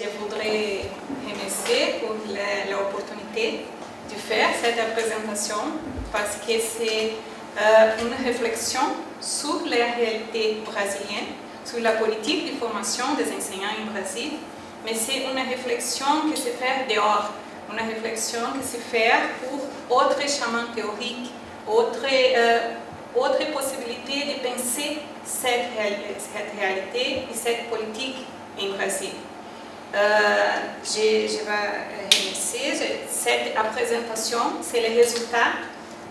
je voudrais remercier pour l'opportunité de faire cette présentation parce que c'est euh, une réflexion sur la réalité brésilienne, sur la politique de formation des enseignants en Brésil, mais c'est une réflexion qui se fait dehors, une réflexion qui se fait pour autres chemins théoriques, autres, euh, autre possibilités de penser cette, cette réalité et cette politique en Brésil. Je, vais remercier. Cette présentation, c'est le résultat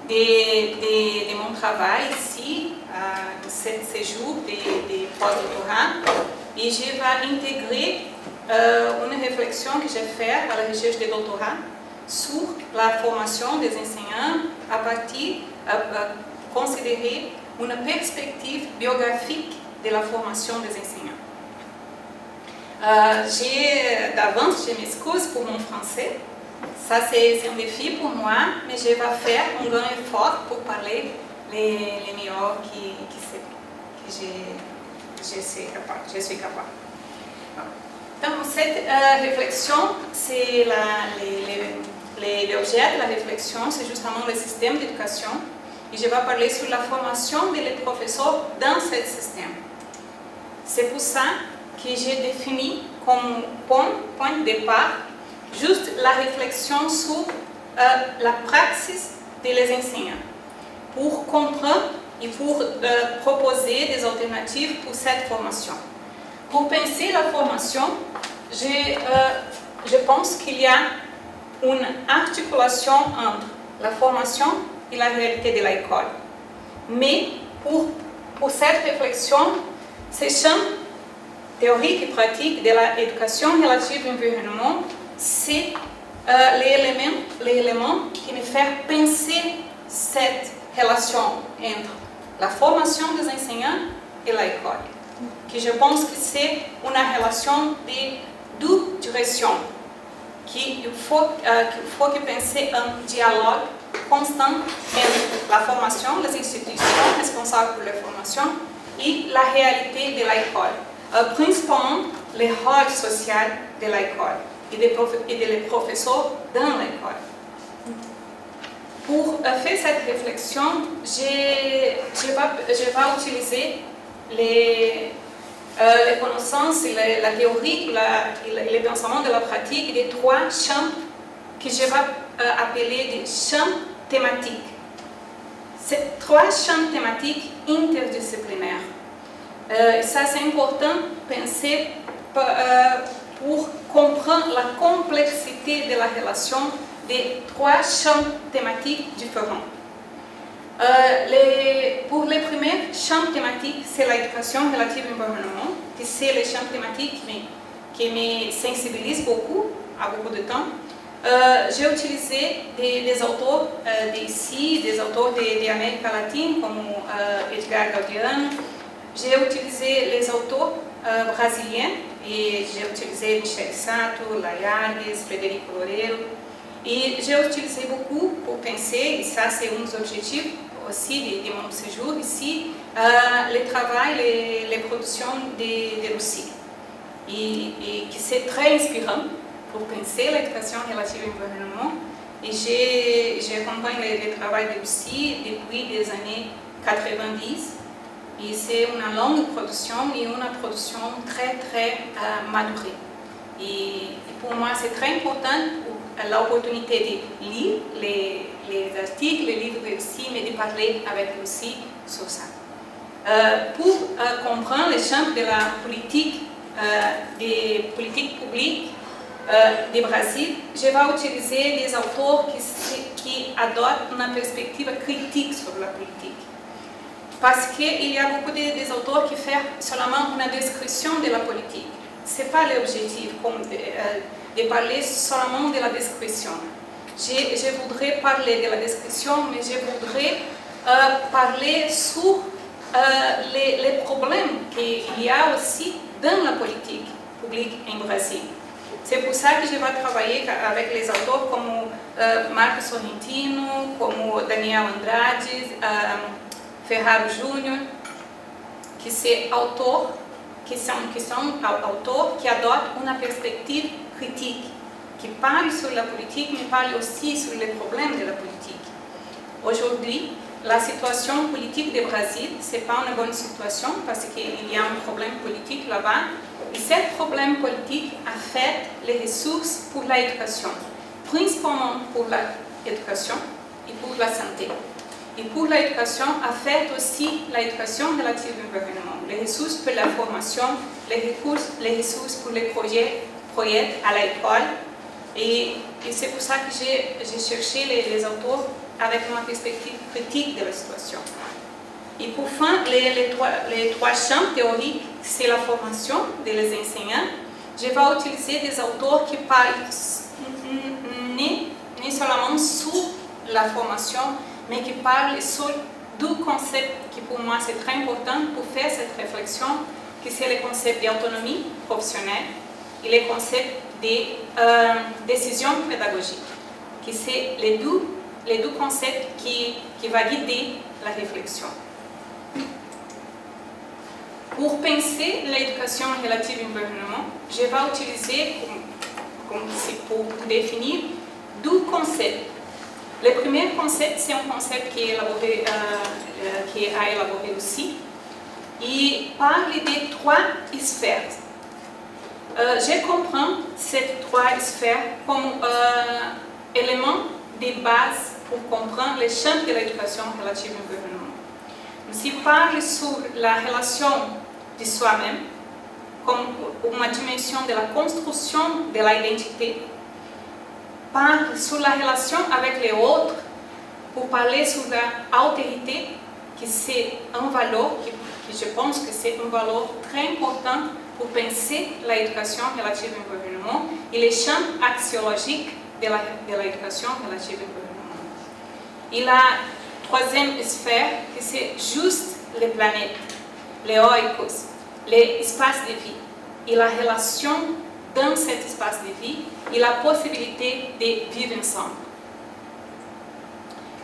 de, de, de, mon travail ici, euh, ce séjour de, de post-doctorat. Et je vais intégrer euh, une réflexion que j'ai faite à la recherche de doctorat sur la formation des enseignants à partir, à considérer une perspective biographique de la formation des enseignants. Euh, D'avance, je m'excuse pour mon français. Ça, c'est un défi pour moi, mais je vais faire un grand effort pour parler les, les meilleurs que je, je, suis capable, je suis capable. Donc, cette euh, réflexion, c'est l'objet de la réflexion, c'est justement le système d'éducation. Et je vais parler sur la formation des professeurs dans ce système. C'est pour ça que j'ai défini comme point, de départ juste la réflexion sur euh, la praxis des enseignants pour comprendre et pour euh, proposer des alternatives pour cette formation. Pour penser la formation, je, euh, je pense qu'il y a une articulation entre la formation et la réalité de l'école. Mais pour, pour cette réflexion, ces champs théorique et pratique de l'éducation relative à l'environnement, c'est euh, l'élément qui me fait penser cette relation entre la formation des enseignants et l'école. Que je pense que c'est une relation de deux directions, qu'il faut, euh, qu'il faut que penser un dialogue constant entre la formation, les institutions responsables pour la formation et la réalité de l'école. Euh, principalement les rôles sociaux de l'école et des, et professeurs dans l'école. Pour euh, faire cette réflexion, je, je, vais, je vais utiliser les, euh, les connaissances, la, théorie, la, les pensements de la pratique des trois champs que je vais euh, appeler des champs thématiques. Ces trois champs thématiques interdisciplinaires. Euh, ça, c'est important de penser euh, pour comprendre la complexité de la relation des trois champs thématiques différents. Euh, pour les premiers champs thématiques, c'est l'éducation relative à l'environnement, qui c'est les champs thématiques qui, me sensibilisent beaucoup, à beaucoup de temps. Euh, J'ai utilisé des, auteurs euh, d'ici, des auteurs d'Amérique de, latine, comme Edgar Gaudiano, j'ai utilisé les auteurs euh, brésiliens et j'ai utilisé Michel Sato, Layagues, Frederico Loureiro. Et j'ai utilisé beaucoup pour penser, et ça c'est un des objectifs aussi de, de mon séjour ici, euh, le travail, les, les productions de, de Lucie. Et, et qui c'est très inspirant pour penser l'éducation relative à l'environnement. Et j'ai accompagné le, le travail de Lucie depuis les années 90 et c'est une longue production et une production très, très euh, madurée. Et, pour moi, c'est très important l'opportunité de lire les, les, articles, les livres aussi, mais de parler avec aussi sur ça. Euh, pour euh, comprendre les champs de la politique, euh, des politiques publiques euh, du Brésil, je vais utiliser des auteurs qui adoptent une perspective critique sur la politique parce qu'il y a beaucoup de, des auteurs qui font seulement une description de la politique. Ce n'est pas l'objectif de, euh, de, parler seulement de la description. Je, je, voudrais parler de la description, mais je voudrais euh, parler sur euh, les, les, problèmes qu'il y a aussi dans la politique publique en Brésil. C'est pour ça que je vais travailler avec les auteurs comme euh, Marco Sorrentino, comme Daniel Andrade, euh, Ferraro Júnior, qui sont, qui auteurs qui adoptent une perspective critique, qui parlent sur la politique, mais parlent aussi sur les problèmes de la politique. Aujourd'hui, la situation politique du Brésil, ce n'est pas une bonne situation parce qu'il y a un problème politique là-bas. Et ce problème politique affecte les ressources pour l'éducation, principalement pour l'éducation et pour la santé. Et pour l'éducation, affecte aussi l'éducation relative au gouvernement, les ressources pour la formation, les, ressources, les ressources pour les projets, projets à l'école. Et, c'est pour ça que j'ai cherché les, auteurs avec une perspective critique de la situation. Et pour fin, les, les, trois, les trois, champs théoriques, c'est la formation des enseignants. Je vais utiliser des auteurs qui parlent ni, ni seulement sur la formation, mais qui parlent sur deux concepts qui pour moi c'est très important pour faire cette réflexion, qui c'est le concept d'autonomie professionnelle et le concept des euh, décisions pédagogiques, qui c'est les deux les deux concepts qui, qui vont guider la réflexion. Pour penser l'éducation relative au gouvernement, je vais utiliser, comme, pour définir, deux concepts. Le premier concept, c'est un concept qui, est élaboré, euh, euh, qui a élaboré aussi. Il parle des trois sphères. Euh, je comprends ces trois sphères comme éléments de base pour comprendre les champs de l'éducation relative au gouvernement. Nous parle sur la relation de soi-même comme une dimension de la construction de l'identité, sur la relation avec les autres pour parler sur l'autorité, qui c'est un valeur, qui, je pense que c'est un valeur très important pour penser l'éducation relative au gouvernement et les champs axiologiques de l'éducation relative au gouvernement. Et la troisième sphère, c'est juste les planètes, les oikos, les espaces de vie et la relation dans cet espace de vie et la possibilité de vivre ensemble.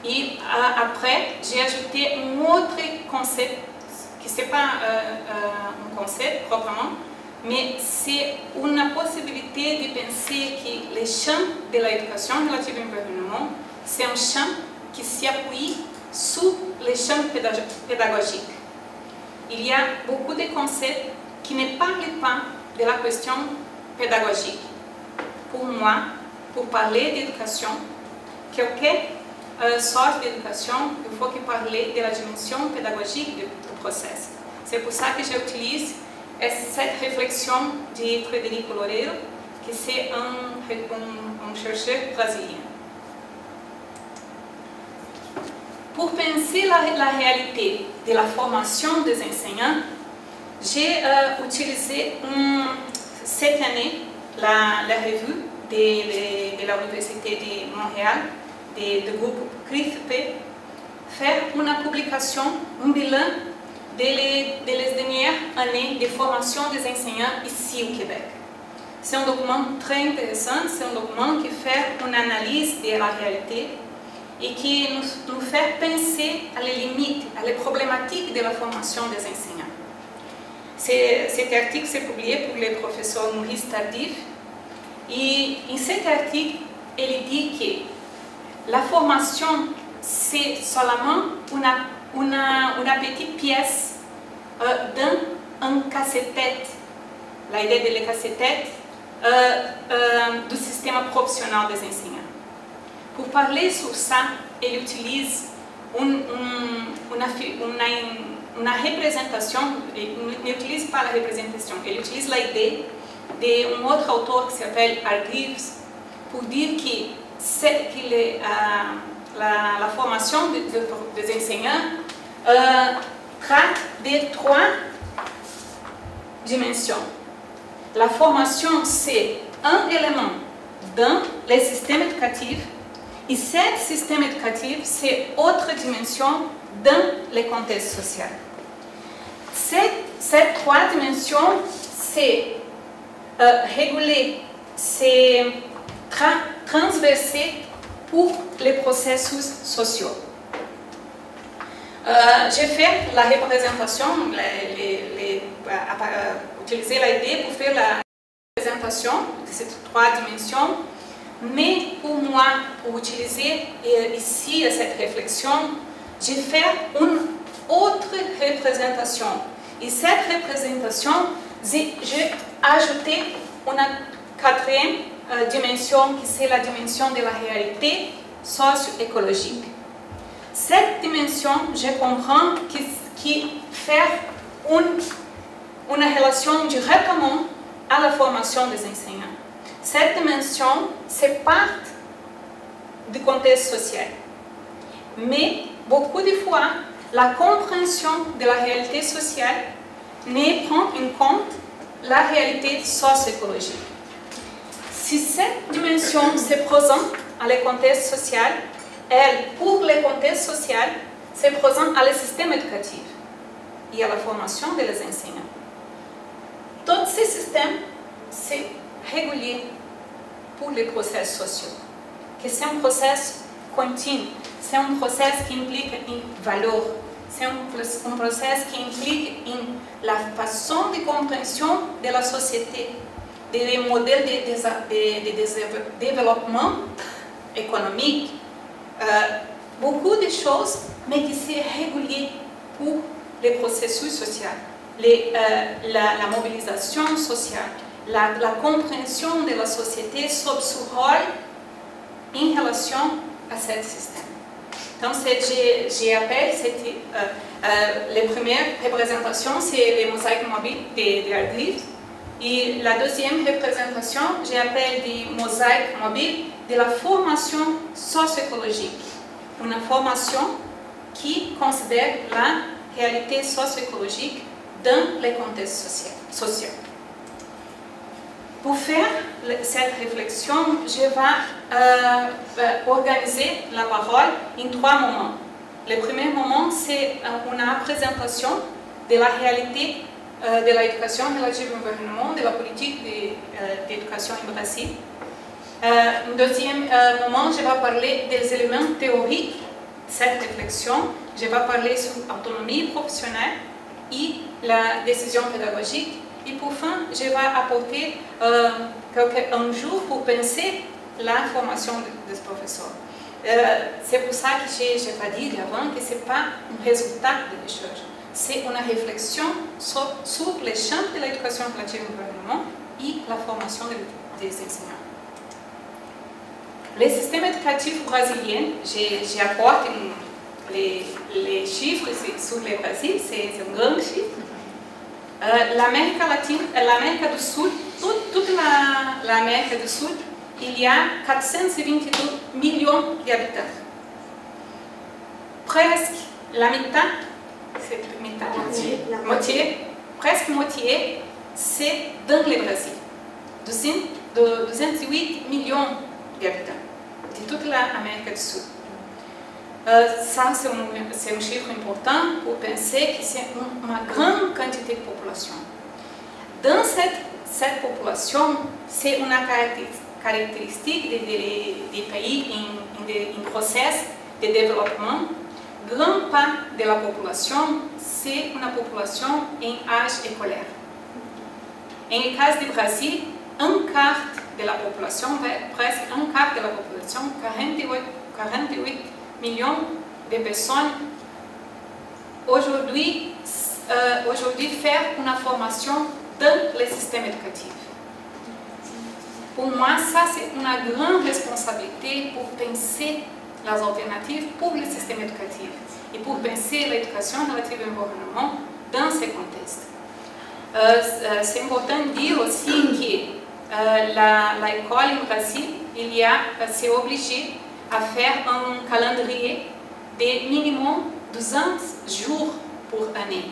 Et euh, après, j'ai ajouté un autre concept, qui n'est pas euh, euh, un concept proprement, mais c'est une possibilité de penser que le champ de l'éducation relative au gouvernement, c'est un champ qui s'appuie sur les champs pédagogiques. Il y a beaucoup de concepts qui ne parlent pas de la question pédagogique. Pour moi, pour parler d'éducation, quelque euh, sorte d'éducation, il faut parler de la dimension pédagogique du, processus. C'est pour ça que j'utilise cette réflexion de Frederico Loureiro, qui est un, un, un chercheur brésilien. Pour penser la, la, réalité de la formation des enseignants, j'ai euh, utilisé cette année la, revue de, de, de l'Université de Montréal, du groupe CRIFP, faire une publication, un bilan des de dernières années de formation des enseignants ici au Québec. C'est un document très intéressant, c'est un document qui fait une analyse de la réalité et qui nous, nous fait penser à les limites, à les problématiques de la formation des enseignants. Cet article s'est publié pour le professeur Maurice Tardif et en cet article, il dit que la formation, c'est seulement une, une, une, petite pièce euh, dans un casse-tête, l'idée de la casse-tête euh, euh, du système professionnel des enseignants. Pour parler sur ça, il utilise une, représentation, il n'utilise pas la représentation, il utilise l'idée d'un autre auteur qui s'appelle Hargreaves pour dire que, que les, euh, la, la, formation de, de, des enseignants euh, traite de trois dimensions. La formation, c'est un élément dans le système éducatif et ce système éducatif, c'est autre dimension dans le contexte social. Ces, ces trois dimensions, c'est euh, réguler, c'est tra transverser pour les processus sociaux. Euh, j'ai fait la représentation, les, utiliser l'idée pour faire la représentation de ces trois dimensions, mais pour moi, pour utiliser ici cette réflexion, j'ai fait une autre représentation. Et cette représentation, j'ai ajouté une quatrième euh, dimension qui c'est la dimension de la réalité socio-écologique. Cette dimension, je comprends qui, qui fait une, une relation directement à la formation des enseignants. Cette dimension, c'est part du contexte social. Mais beaucoup de fois, la compréhension de la réalité sociale ne prend en compte la réalité socio-écologique. Si cette dimension se présente à le contexte social, elle, pour le contexte social, se présente à le système éducatif et à la formation des enseignants. Tous ces systèmes sont réguliers pour les processus sociaux, que c'est un processus continu, c'est un processus qui implique une valeur, c'est un, un processus qui implique une, la façon de compréhension de la société, des modèles de, développement économique, euh, beaucoup de choses, mais qui sont réguliers pour les processus sociaux, euh, la, la, mobilisation sociale, la, la, compréhension de la société sur son rôle en relation à ce système. Donc, j'appelle, c'était euh, euh, les premières représentations, c'est les mosaïques mobiles des de et la deuxième représentation, j'appelle des mosaïques mobiles de la formation socio-écologique. Une formation qui considère la réalité socio-écologique dans les contextes sociaux. Pour faire cette réflexion, je vais euh, euh, organiser la parole en trois moments. Le premier moment, c'est euh, une présentation de la réalité euh, de l'éducation relative au gouvernement, de la politique d'éducation au Brésil. Euh, deuxième moment, je vais parler des éléments théoriques de cette réflexion. Je vais parler sur l'autonomie professionnelle et la décision pédagogique. Et pour fin, je vais apporter euh, quelques, un jour pour penser la formation des professeurs. Euh, c'est pour ça que je n'ai pas dit avant que ce n'est pas un résultat de recherche c'est une réflexion sur, sur les champs de l'éducation relative au gouvernement et la formation des, enseignants. Le système éducatif brésilien, j'apporte les, les, chiffres sur le Brésil, c'est un grand chiffre. Euh, L'Amérique latine, euh, l'Amérique du Sud, toute, toute l'Amérique la, du Sud, il y a 422 millions d'habitants. Presque la mitad c'est moitié, moitié, presque moitié, c'est dans le Brésil. 208 millions d'habitants de toute l'Amérique du Sud. Euh, ça, c'est un, chiffre important pour penser que c'est une, grande quantité de population. Dans cette, population, c'est une caractéristique des, pays en, processus de développement grande part de la population, c'est une population en âge scolaire. En le cas du Brésil, un quart de la population, presque un quart de la population, 48, 48 millions de personnes, aujourd'hui euh, aujourd'hui faire une formation dans le système éducatif. Pour moi, ça c'est une grande responsabilité pour penser les alternatives pour le système éducatif et pour penser l'éducation relative au gouvernement dans ce contexte. Euh, euh, c'est important de dire aussi que euh, l'école au Brésil, il y a, c'est obligé à faire un calendrier de minimum 200 jours pour année.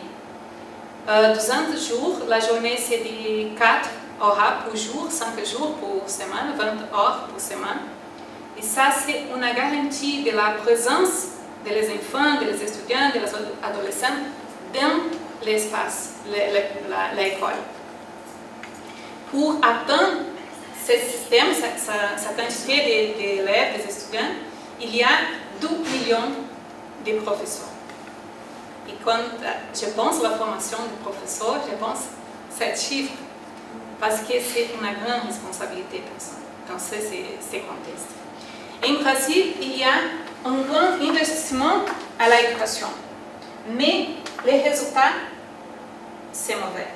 Euh, 200 jours, la journée c'est de 4 heures par jour, 5 jours par semaine, 20 heures par semaine. Et ça, c'est une garantie de la présence des enfants, des étudiants, des adolescents dans l'espace, l'école. Pour atteindre ce système, cette quantité d'élèves, de, de, des étudiants, il y a 2 millions de professeurs. Et quand je pense à la formation du professeur, je pense à ce chiffre, parce que c'est une grande responsabilité dans ces, ces contextes. En Brésil, il y a un grand investissement à l'éducation, mais les résultats, c'est mauvais.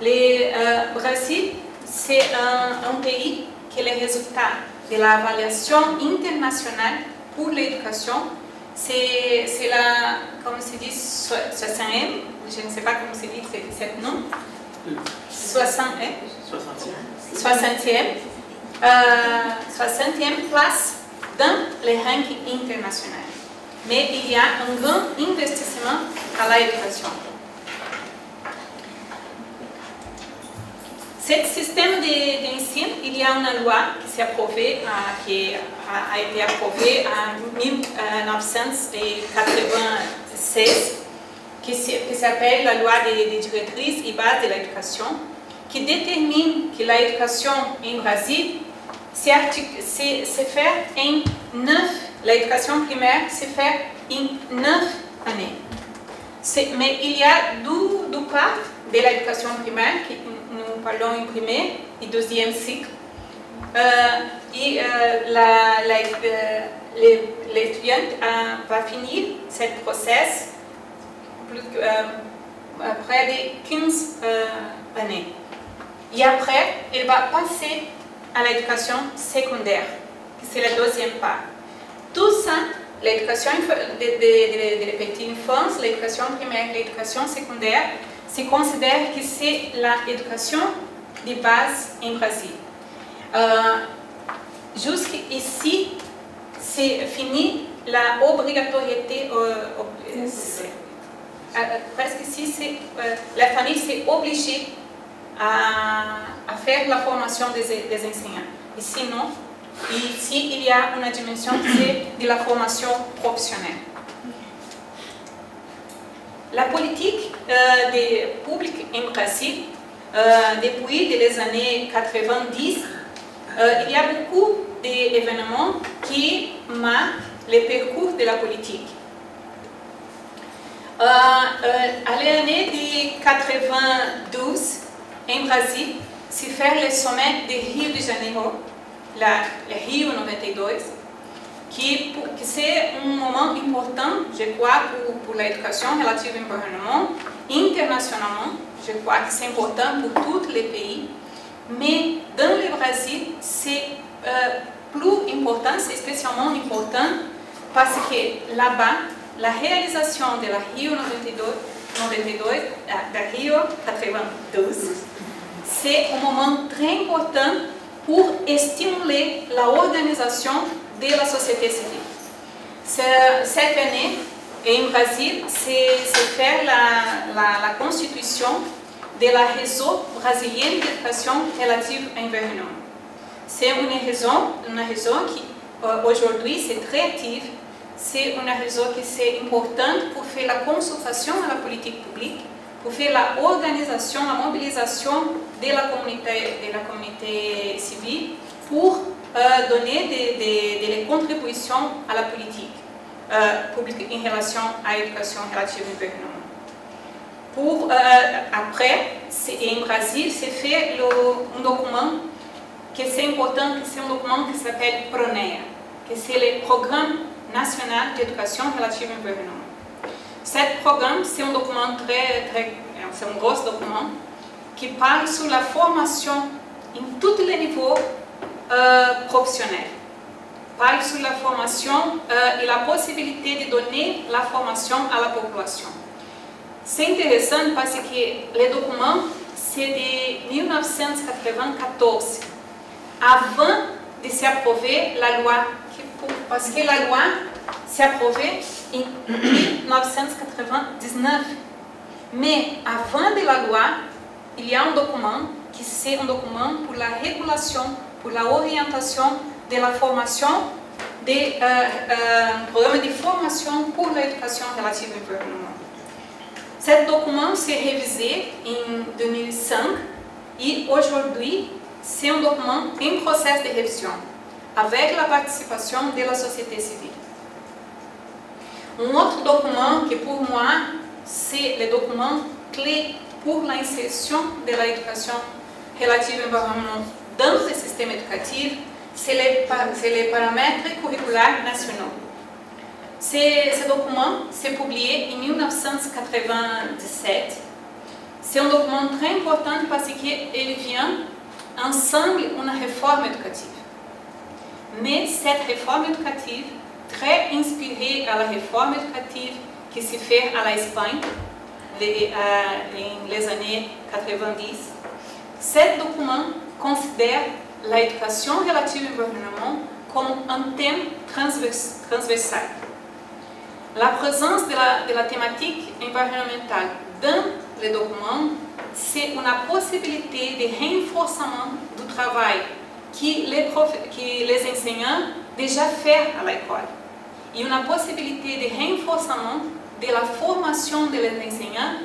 Le Brésil, c'est un, un pays que les résultats de l'évaluation internationale pour l'éducation, c'est la, comme se dit, 60e, je ne sais pas comment se dit ce nom, 60, 60e, euh, 60e place dans les rankings internationaux. Mais il y a un grand investissement à l'éducation. Ce système d'ensino, il y a une loi qui, s'est approuvée, qui a été approuvée en 1996, qui s'appelle la loi des, directrices et bases de l'éducation, qui détermine que l'éducation en Brésil se fait en neuf, l'éducation primaire se fait en neuf années. Mais il y a deux, deux parts de l'éducation primaire qui parlons premier et deuxième cycle. Euh, et euh, l'étudiante va finir ce process plus, euh, près de 15 années. Et après, elle va passer à l'éducation secondaire, c'est la deuxième part. Tout ça, l'éducation de, de, de, de, petite enfance, l'éducation primaire, l'éducation secondaire, se considère que c'est l'éducation de base en Brésil. Euh, Jusqu'ici, c'est fini la obligatoriété. Euh, euh, presque ici, euh, la famille s'est obligée à, faire la formation des, enseignants. Et sinon, ici, il y a une dimension de la formation professionnelle. La politique euh, des publics euh, depuis les années 90, euh, il y a beaucoup d'événements qui marquent le parcours de la politique. à l'année de 92, en Brésil, se fait le sommet de Rio de Janeiro, la, le Rio 92, qui, que c'est un moment important, je crois, pour, pour l'éducation relative au gouvernement, internationalement, je que c'est important pour tous les pays, mais dans le Brésil, c'est euh, plus important, c'est spécialement important parce que là-bas, la réalisation de la Rio 92, 92 de Rio 92, c'est un moment très important pour stimuler la organisation de la société civile. Cette année, en Brésil, c'est faire la, constitution de la réseau brésilien d'éducation relative à l'environnement. C'est une réseau, une réseau qui euh, aujourd'hui c'est très active, c'est une réseau qui est importante pour faire la consultation à la politique publique, pour faire la organisation, la mobilisation de la communauté, de la communauté civile pour euh, donner des, contributions à la politique euh, publique en relation à l'éducation relative au gouvernement. Pour, euh, après, en Brésil, c'est fait un document qui est important, c'est un document qui s'appelle PRONEA, que c'est le Programme national d'éducation relative au gouvernement. Ce programme, c'est un document très, très c'est un gros document qui parle sur la formation en tous les niveaux euh, professionnels. Parle sur la formation euh, et la possibilité de donner la formation à la population. C'est intéressant parce que le document, c'est de 1994, avant de s'approuver la loi, parce que la loi s'est approuvée en 1999. Mais avant de la loi, il y a un document qui c'est un document pour la régulation pour la orientation de la formation des euh, euh, programmes de formation pour l'éducation relative au gouvernement. Ce document s'est révisé en 2005 et aujourd'hui, c'est un document en processus de révision, avec la participation de la société civile. Un autre document qui pour moi, c'est le document clé pour l'insertion de l'éducation relative au environnement dans le système éducatif, c'est les, les, paramètres curriculaires nationaux. Ce document s'est publié en 1997. C'est un document très important parce qu'il vient ensemble une réforme éducative. Mais cette réforme éducative, très inspirée à la réforme éducative qui se fait à l'Espagne les, euh, les années 90, ce document considère l'éducation relative au environnement comme un thème transversal. La présence de la, thématique environnementale dans le document, c'est une possibilité de renforcement du travail que les, que les enseignants déjà font à l'école et une possibilité de renforcement de la formation des enseignants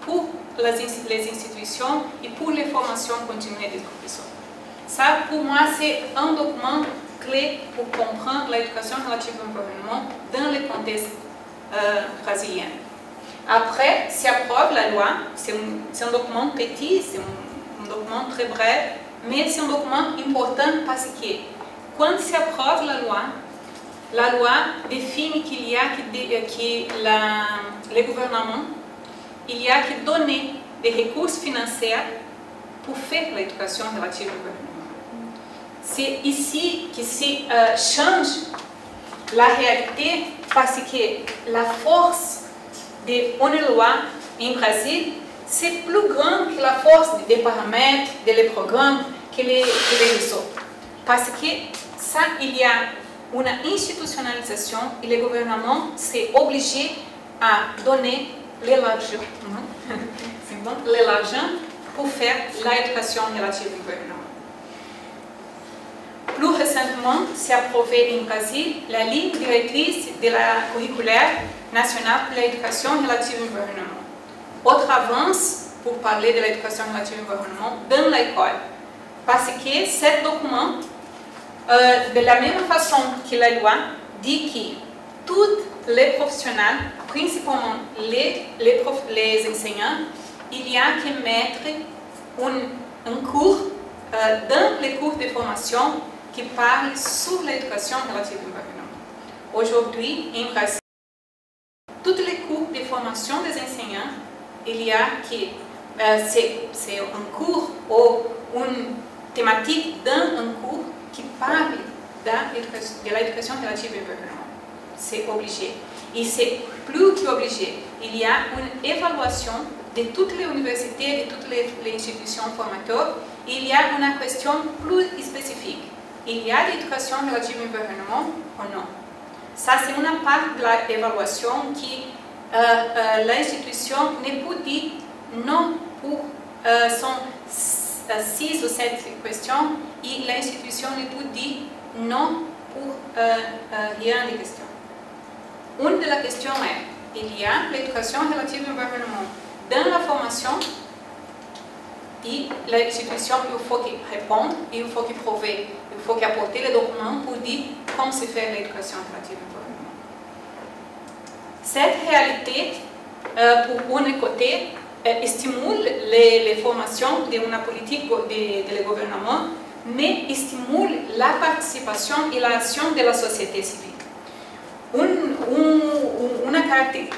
pour les, institutions et pour les formations continuées des professeurs. Ça, pour moi, c'est un document clé pour comprendre l'éducation relative au environnement dans le contexte euh, brésilien. Après, s'approuve la loi, c'est un, document petit, c'est un, document très bref, mais c'est un document important parce que quand s'approuve la loi, la loi définit qu'il y a que, que la, le gouvernement il y a que donner des ressources financiers pour faire l'éducation relative au gouvernement. C'est ici que se uh, change la réalité parce que la force de une loi en Brésil, c'est plus grand que la force des paramètres, des programmes, que les, que. Parce que ça, il y a une institutionnalisation et le gouvernement s'est obligé à donner l'argent, l'argent pour faire l'éducation relative au gouvernement. Plus récemment, s'est approuvée en Brésil la ligne directrice de la curriculaire nationale pour l'éducation relative au gouvernement. Autre avance pour parler de l'éducation relative au gouvernement dans l'école. Parce que ce document, euh, de la même façon que la loi, dit que tous les professionnels principalement les, enseignants, il y a que mettre un, cours euh, dans les cours de formation qui parle sur l'éducation relative au environnement. Aujourd'hui, en Brésil, tous les cours de formation des enseignants, il y a que euh, c'est un cours ou une thématique dans un cours qui parle de l'éducation relative au environnement. C'est obligé. Et c'est plus qu'obligé. Il y a une évaluation de toutes les universités, de toutes les, institutions formateurs. Il y a une question plus spécifique. Il y a l'éducation relative au environnement ou non? Ça, c'est une part de l'évaluation qui euh, euh, l'institution ne peut dire non pour euh, son six ou sept questions et l'institution ne peut dire non pour euh, rien de questions. Une de la questions est, il y a l'éducation relative au environnement dans la formation et l'institution, il faut qu'il réponde, il faut qu'il prouve, il faut qu'il apporte les documents pour dire comment se fait l'éducation relative au environnement. Cette réalité, euh, pour un côté, euh, stimule les, les, formations d'une politique de, de gouvernement, mais stimule la participation et l'action de la société civile. Un, un, uma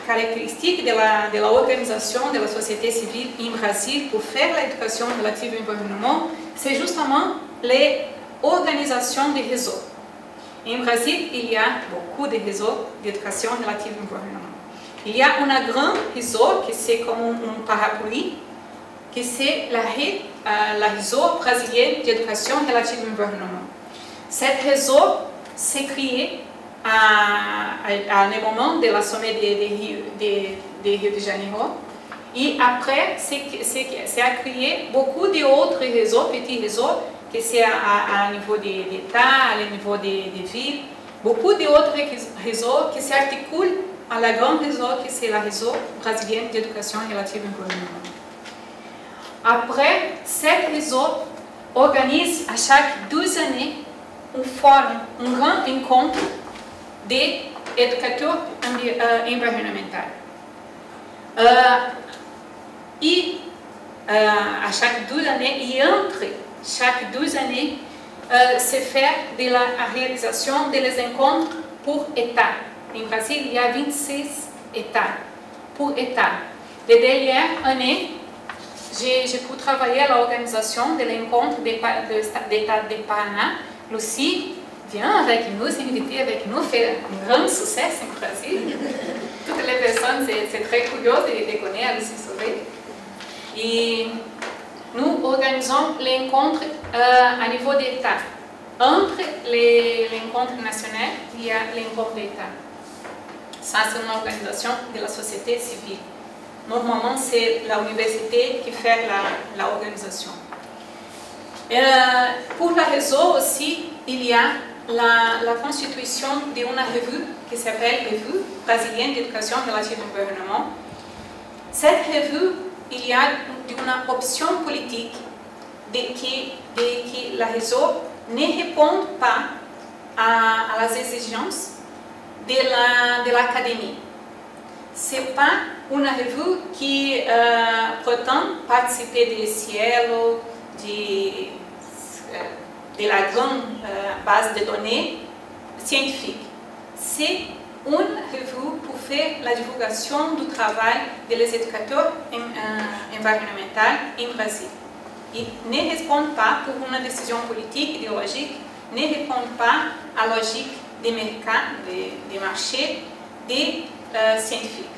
característica da, da organização da sociedade civil em Brasil pour faire l'éducation relative au environnement, c'est justement l'organisation des réseaux. En Brasil, il y a beaucoup de réseaux d'éducation relative au environnement. Il y a un grand réseau qui c'est comme un parapluie, qui c'est la, uh, la réseau brésilien d'éducation relative au environnement. Cet réseau s'est créé à, à, un moment de la sommet de, de, de, Rio de Janeiro. Et après, c'est a créé beaucoup d'autres réseaux, petits réseaux, que c'est à, à, à, niveau d'État, à niveau de villes, beaucoup d'autres réseaux qui s'articulent à la grande réseau que c'est le réseau brésilien d'éducation relative environnement. Après, ce réseau organise à chaque deux années un forum, un grand encontro de educateurs uh, environnemental. Uh, et à chaque 12 années, et entre chaque 12 années, se fait de la réalisation des encontros pour État. Em Brasil, a 26 États, pour État. La dernière année, j'ai pu travailler à l'organisation de l'encontre d'État de Paraná. Lucie vient avec nous, s'est invitée avec nous, fait un grand succès au Brasil. Toutes les personnes, c'est très curieux de, de connaître Lucie Sauvé. Et nous organisons l'encontre euh, à niveau d'État. Entre l'encontre national, il y a l'encontre d'État. Ça, c'est une organisation de la société civile. Normalement, c'est l'université qui fait l'organisation. La, euh, pour la réseau aussi, il y a la, constitution d'une revue qui s'appelle Revue brésilienne d'éducation relative au gouvernement. Cette revue, il y a une option politique de que, de que la réseau ne répond pas à, à, exigences de l'académie. La, Ce n'est pas une revue qui uh, prétend participer du cielo, de, de la grande uh, base de données scientifique. C'est une revue pour faire la divulgation du travail des éducateurs uh, environnementaux en Brasil. Et ne répond pas pour une décision politique, idéologique, ne répond pas à la logique des mercados, des, marchés, des scientifiques.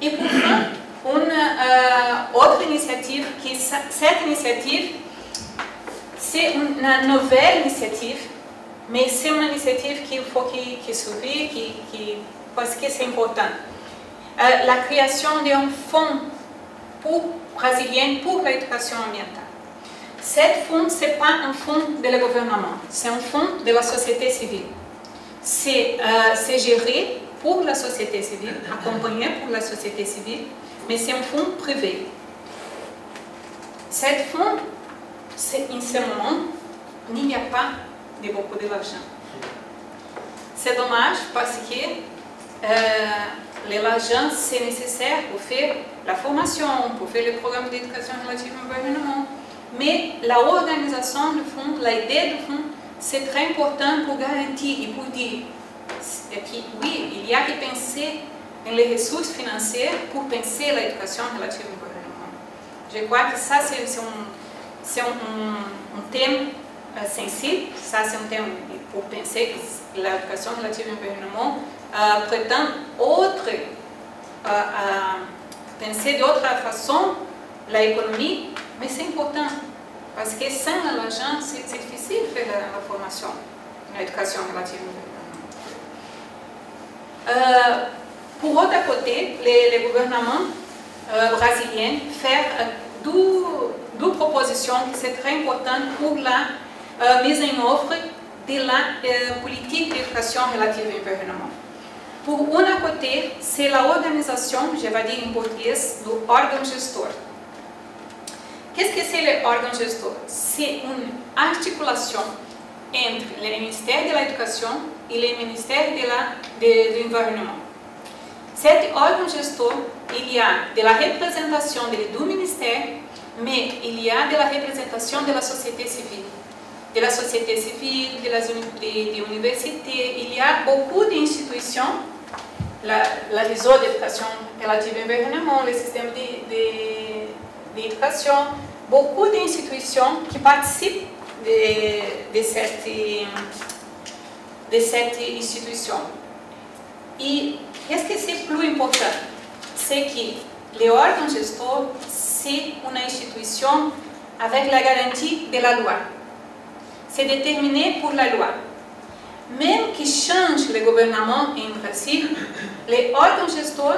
e, portanto, uma uh, outra iniciativa, que cette initiative, c'est une nouvelle initiative, mais c'est une initiative qu'il faut qu'il qu survive, qui, qui, parce que c'est important. Uh, la création d'un fonds pour, brésilien pour l'éducation ambientale. Cet fonds, ce n'est pas un fonds de gouvernement, c'est un fonds de la société civile. C'est euh, géré pour la société civile, accompagné pour la société civile, mais c'est un fonds privé. Cet fonds, en ce moment, il n'y a pas de beaucoup d'argent. C'est dommage parce que euh, l'argent, c'est nécessaire pour faire la formation, pour faire le programme d'éducation relative au gouvernement. Mais l'organisation du fonds, l'idée du fonds, c'est très important pour garantir et pour dire que, oui, il y a que penser em les ressources financières pour penser l'éducation relative au gouvernement. Je crois que ça, c'est um, um, um thème uh, sensible, ça c'est un thème pour penser que l'éducation relative au gouvernement uh, prétend autre, uh, penser d'autre façon l'économie, mais c'est important. Parce que sans l'argent, c'est difficile de faire la, la formation, l'éducation relative au gouvernement. Euh, pour autre côté, le, gouvernement euh, brésilien fait euh, deux, propositions qui sont très importantes pour la mise en œuvre de la politique d'éducation relative au gouvernement. Pour un côté, c'est l'organisation, je vais dire en portugais, du órgão gestor. Qu'est-ce que c'est l'organe gestor? C'est une articulation entre le ministère de l'Éducation et le ministère de de, de l'Environnement. Cet órgão gestor, il y a de la représentation des deux ministères, mais il y a de la représentation de la société civile. De la société civile, de las de, de universités, il y a beaucoup d'institutions, la, la réseau d'éducation relative à l'environnement, le système d'éducation, beaucoup d'institutions qui participent de, de, cette, de cette institution. Et qu'est-ce que c'est plus important? C'est que l'organe gestor, c'est une institution avec la garantie de la loi. C'est déterminé pour la loi. Même qui change le gouvernement en Brésil, l'organe gestor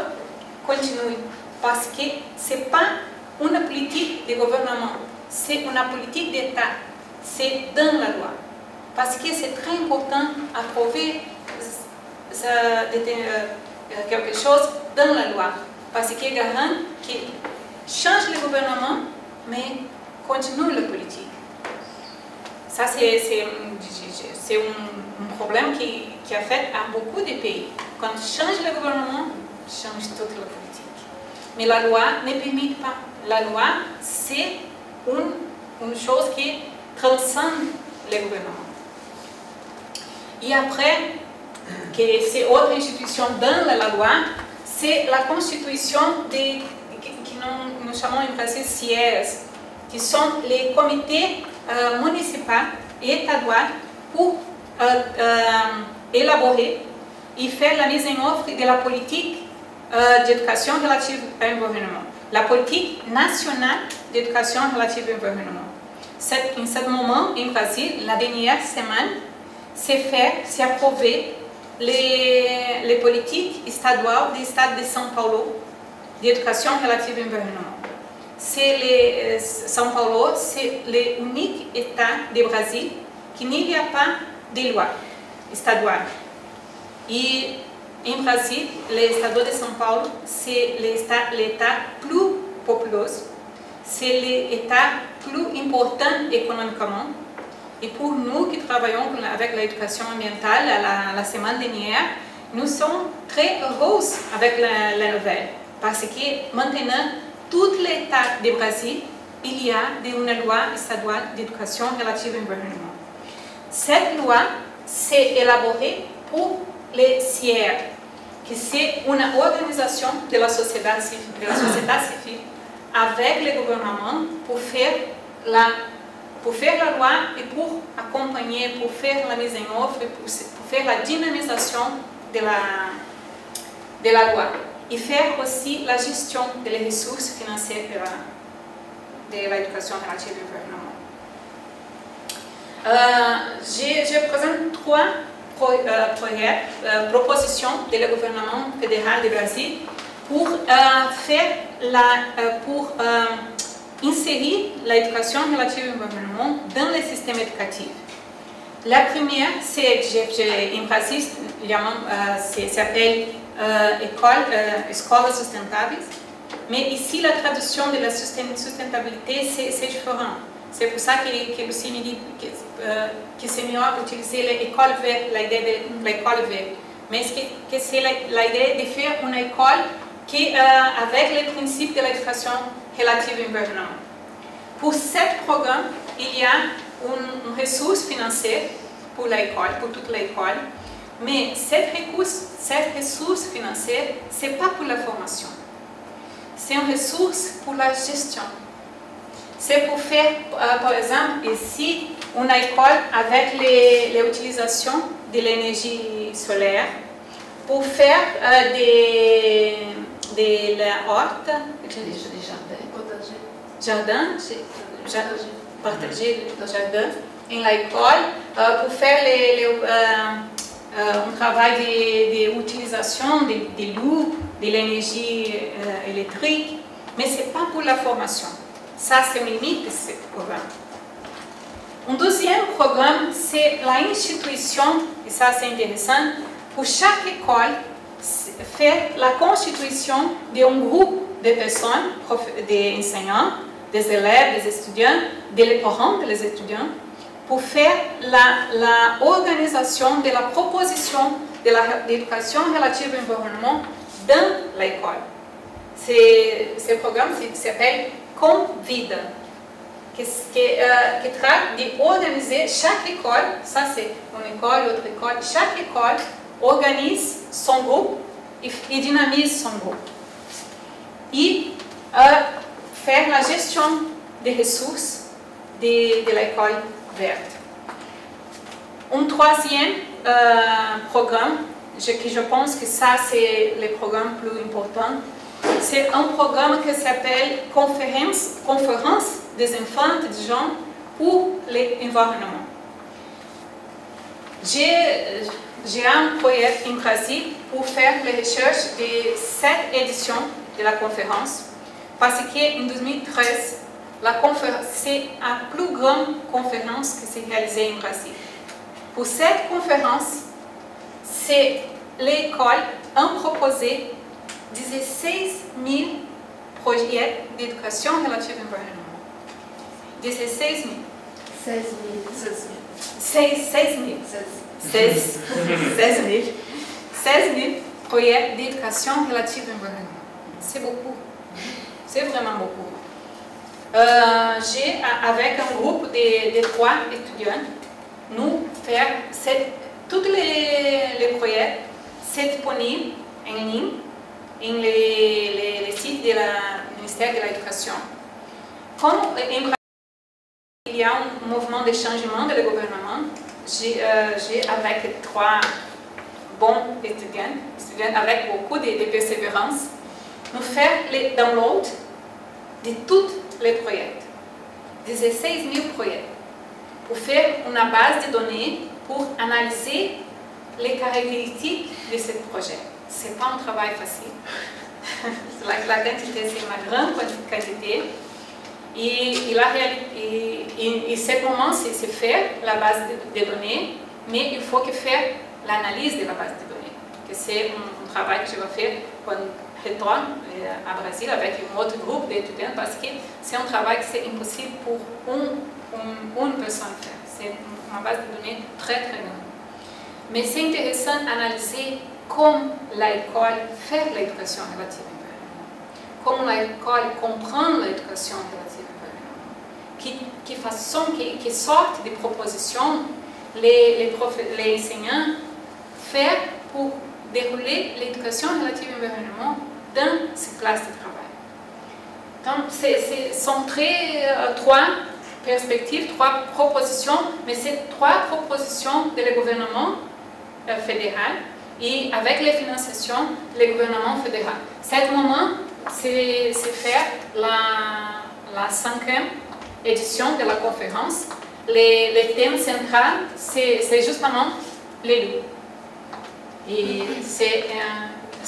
continue parce que ce n'est pas une politique de gouvernement, c'est une politique d'État c'est dans la loi. Parce que c'est très important d'approuver quelque chose dans la loi. Parce qu'il garant qu'il change le gouvernement, mais continue la politique. Ça, c'est un, un, problème qui, qui a fait à beaucoup de pays. Quand change le gouvernement, change toute la politique. Mais la loi ne permet pas. La loi, c'est une, une chose qui transcende le gouvernement. Et après, que c'est autre institution dans la loi, c'est la constitution des, que nous, nous chamons en français qui sont les comités euh, municipaux et étatoires pour euh, euh, élaborer et faire la mise en œuvre de la politique d'éducation relative à l'environnement, la politique nationale d'éducation relative à l'environnement. En ce moment, en Brésil, la dernière semaine, c'est fait, c'est approuvé les, les politiques estaduales du Estado de São Paulo d'éducation relative à l'environnement. C'est les, São Paulo, c'est l'unique État du Brésil qui n'y a pas de loi estaduale. Et en Brésil, l'Estado de São Paulo, c'est l'État plus populeux, c'est l'État plus important économiquement. Et pour nous qui travaillons avec l'éducation ambientale la, semaine dernière, nous sommes très heureux avec la, nouvelle parce que maintenant, tout l'État du Brésil, il y a une loi estaduale d'éducation relative à l'environnement. Cette loi s'est élaborée pour les CIER, qui c'est une organisation de la société civile avec le gouvernement pour faire la pour faire la loi et pour accompagner, pour faire la mise en œuvre, pour, faire la dynamisation de la, de la loi et faire aussi la gestion des ressources financières de l'éducation relative au gouvernement. Euh, je, je, présente trois euh, projets, euh, propositions du gouvernement fédéral du Brésil pour faire la, pour insérer l'éducation relative au gouvernement dans le système éducatif. La première, c'est en Brésil, s'appelle euh, école, euh, sustentáveis, mais ici la traduction de la sustentabilité c'est différent. C'est pour ça que, que me dit euh, que c'est mieux utiliser l'école verte, l'idée de l'école verte. Mais c'est l'idée de faire une école qui, euh, avec les principes de l'éducation relative au environnement. Pour ce programme, il y a une, ressource financière pour l'école, pour toute l'école, mais cette ressource, cette ressource financière, ce n'est pas pour la formation. C'est une ressource pour la gestion. C'est pour faire, euh, par exemple, ici, une école avec l'utilisation de l'énergie solaire, pour faire euh, des, des la horte, des jardins, jardin, partager le jardin en l'école, euh, pour faire les euh, un travail d'utilisation de, de, de l'eau, de l'énergie euh, électrique, mais ce n'est pas pour la formation. Ça, c'est une limite de ce programme. Un deuxième programme, c'est l'institution, et ça c'est intéressant, pour chaque école, faire la constitution d'un groupe de personnes, des enseignants, des élèves, des étudiants, des parents des étudiants, pour faire l'organisation de la proposition de l'éducation relative à l'environnement dans l'école. Ce programme s'appelle Convida, qui, qui, euh, qui traite d'organiser chaque école, ça c'est une école, autre école, chaque école organise son groupe et, et dynamise son groupe. Et euh, faire la gestion des ressources de, de l'école verte. Un troisième euh, programme, je, je pense que ça c'est le programme plus important, c'est un programme qui s'appelle Conférence, Conférence des enfants des gens pour l'environnement. J'ai un projet en Brésil pour faire les recherches de cette édition de la conférence parce qu'en 2013, c'est la plus grande conférence qui s'est réalisée en Brésil. Pour cette conférence, c'est l'école a proposé 16 000 projets d'éducation relative à l'environnement. 16 000. 16 000. 16 000. 16 000. 16, 16 000, 16 000 projets d'éducation relative à l'environnement. C'est beaucoup. C'est vraiment beaucoup. Euh, j'ai, avec un groupe de, trois étudiants, nous faire tous les, les projets sont disponibles en ligne en les, sites du ministère de l'Éducation. Comme en il y a un mouvement de changement de le gouvernement, j'ai euh, avec trois bons étudiants, avec beaucoup de persévérance, nous faire les downloads de tous les projets, 16 000 projets, pour faire une base de données pour analyser les caractéristiques de ce projet. Ce n'est pas un travail facile. la, la quantité, c'est une grande quantité. Et, et, la, et, et, et ce moment, faire la base de, données, mais il faut que faire l'analyse de la base de données. C'est un, un, travail que je vais faire quand retourne à Brésil avec un autre groupe d'étudiants parce que c'est un travail que c'est impossible pour un, un, une personne faire. C'est une base de données très très grande. Mais c'est intéressant d'analyser comment l'école fait l'éducation relative à l'environnement, comment l'école comprend l'éducation relative à l'environnement, qui, qui façon, qui, sorte de propositions les, les, enseignants faire pour dérouler l'éducation relative à l'environnement dans ces classes de travail. Donc, ce sont euh, trois perspectives, trois propositions, mais c'est trois propositions du gouvernement euh, fédéral et avec les financiations, le gouvernement fédéral. Ce moment, c'est faire la, cinquième édition de la conférence. Le, le thème central, c'est justement les loups. Et c'est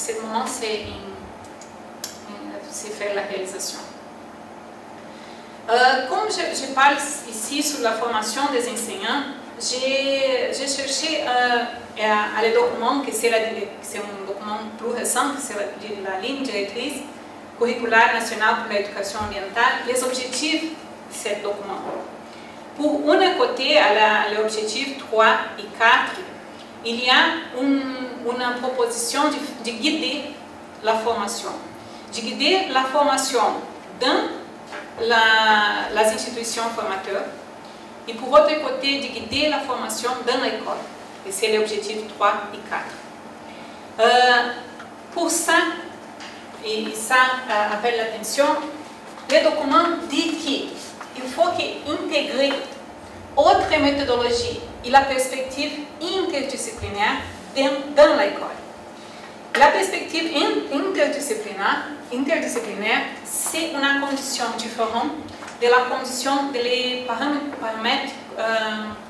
ce moment, c'est faire la réalisation. Euh, comme je, parle ici sur la formation des enseignants, j'ai cherché euh, à, le document, que c'est un document plus récent, c'est la, la, ligne directrice curriculaire nationale pour l'éducation ambientale, les objectifs de ce document. Pour un côté, à l'objectif 3 et 4, il y a une, proposition de, de, guider la formation, guider la formation dans les institutions formateurs et pour votre côté, de guider la formation dans l'école. Et c'est l'objectif 3 et 4. Euh, pour ça, et ça euh, appelle l'attention, le document dit qu'il faut intégrer autre méthodologie et la perspective interdisciplinaire dans l'école. La perspective interdisciplinaire, interdisciplinaire c'est une condition différente de la condition des paramètres euh,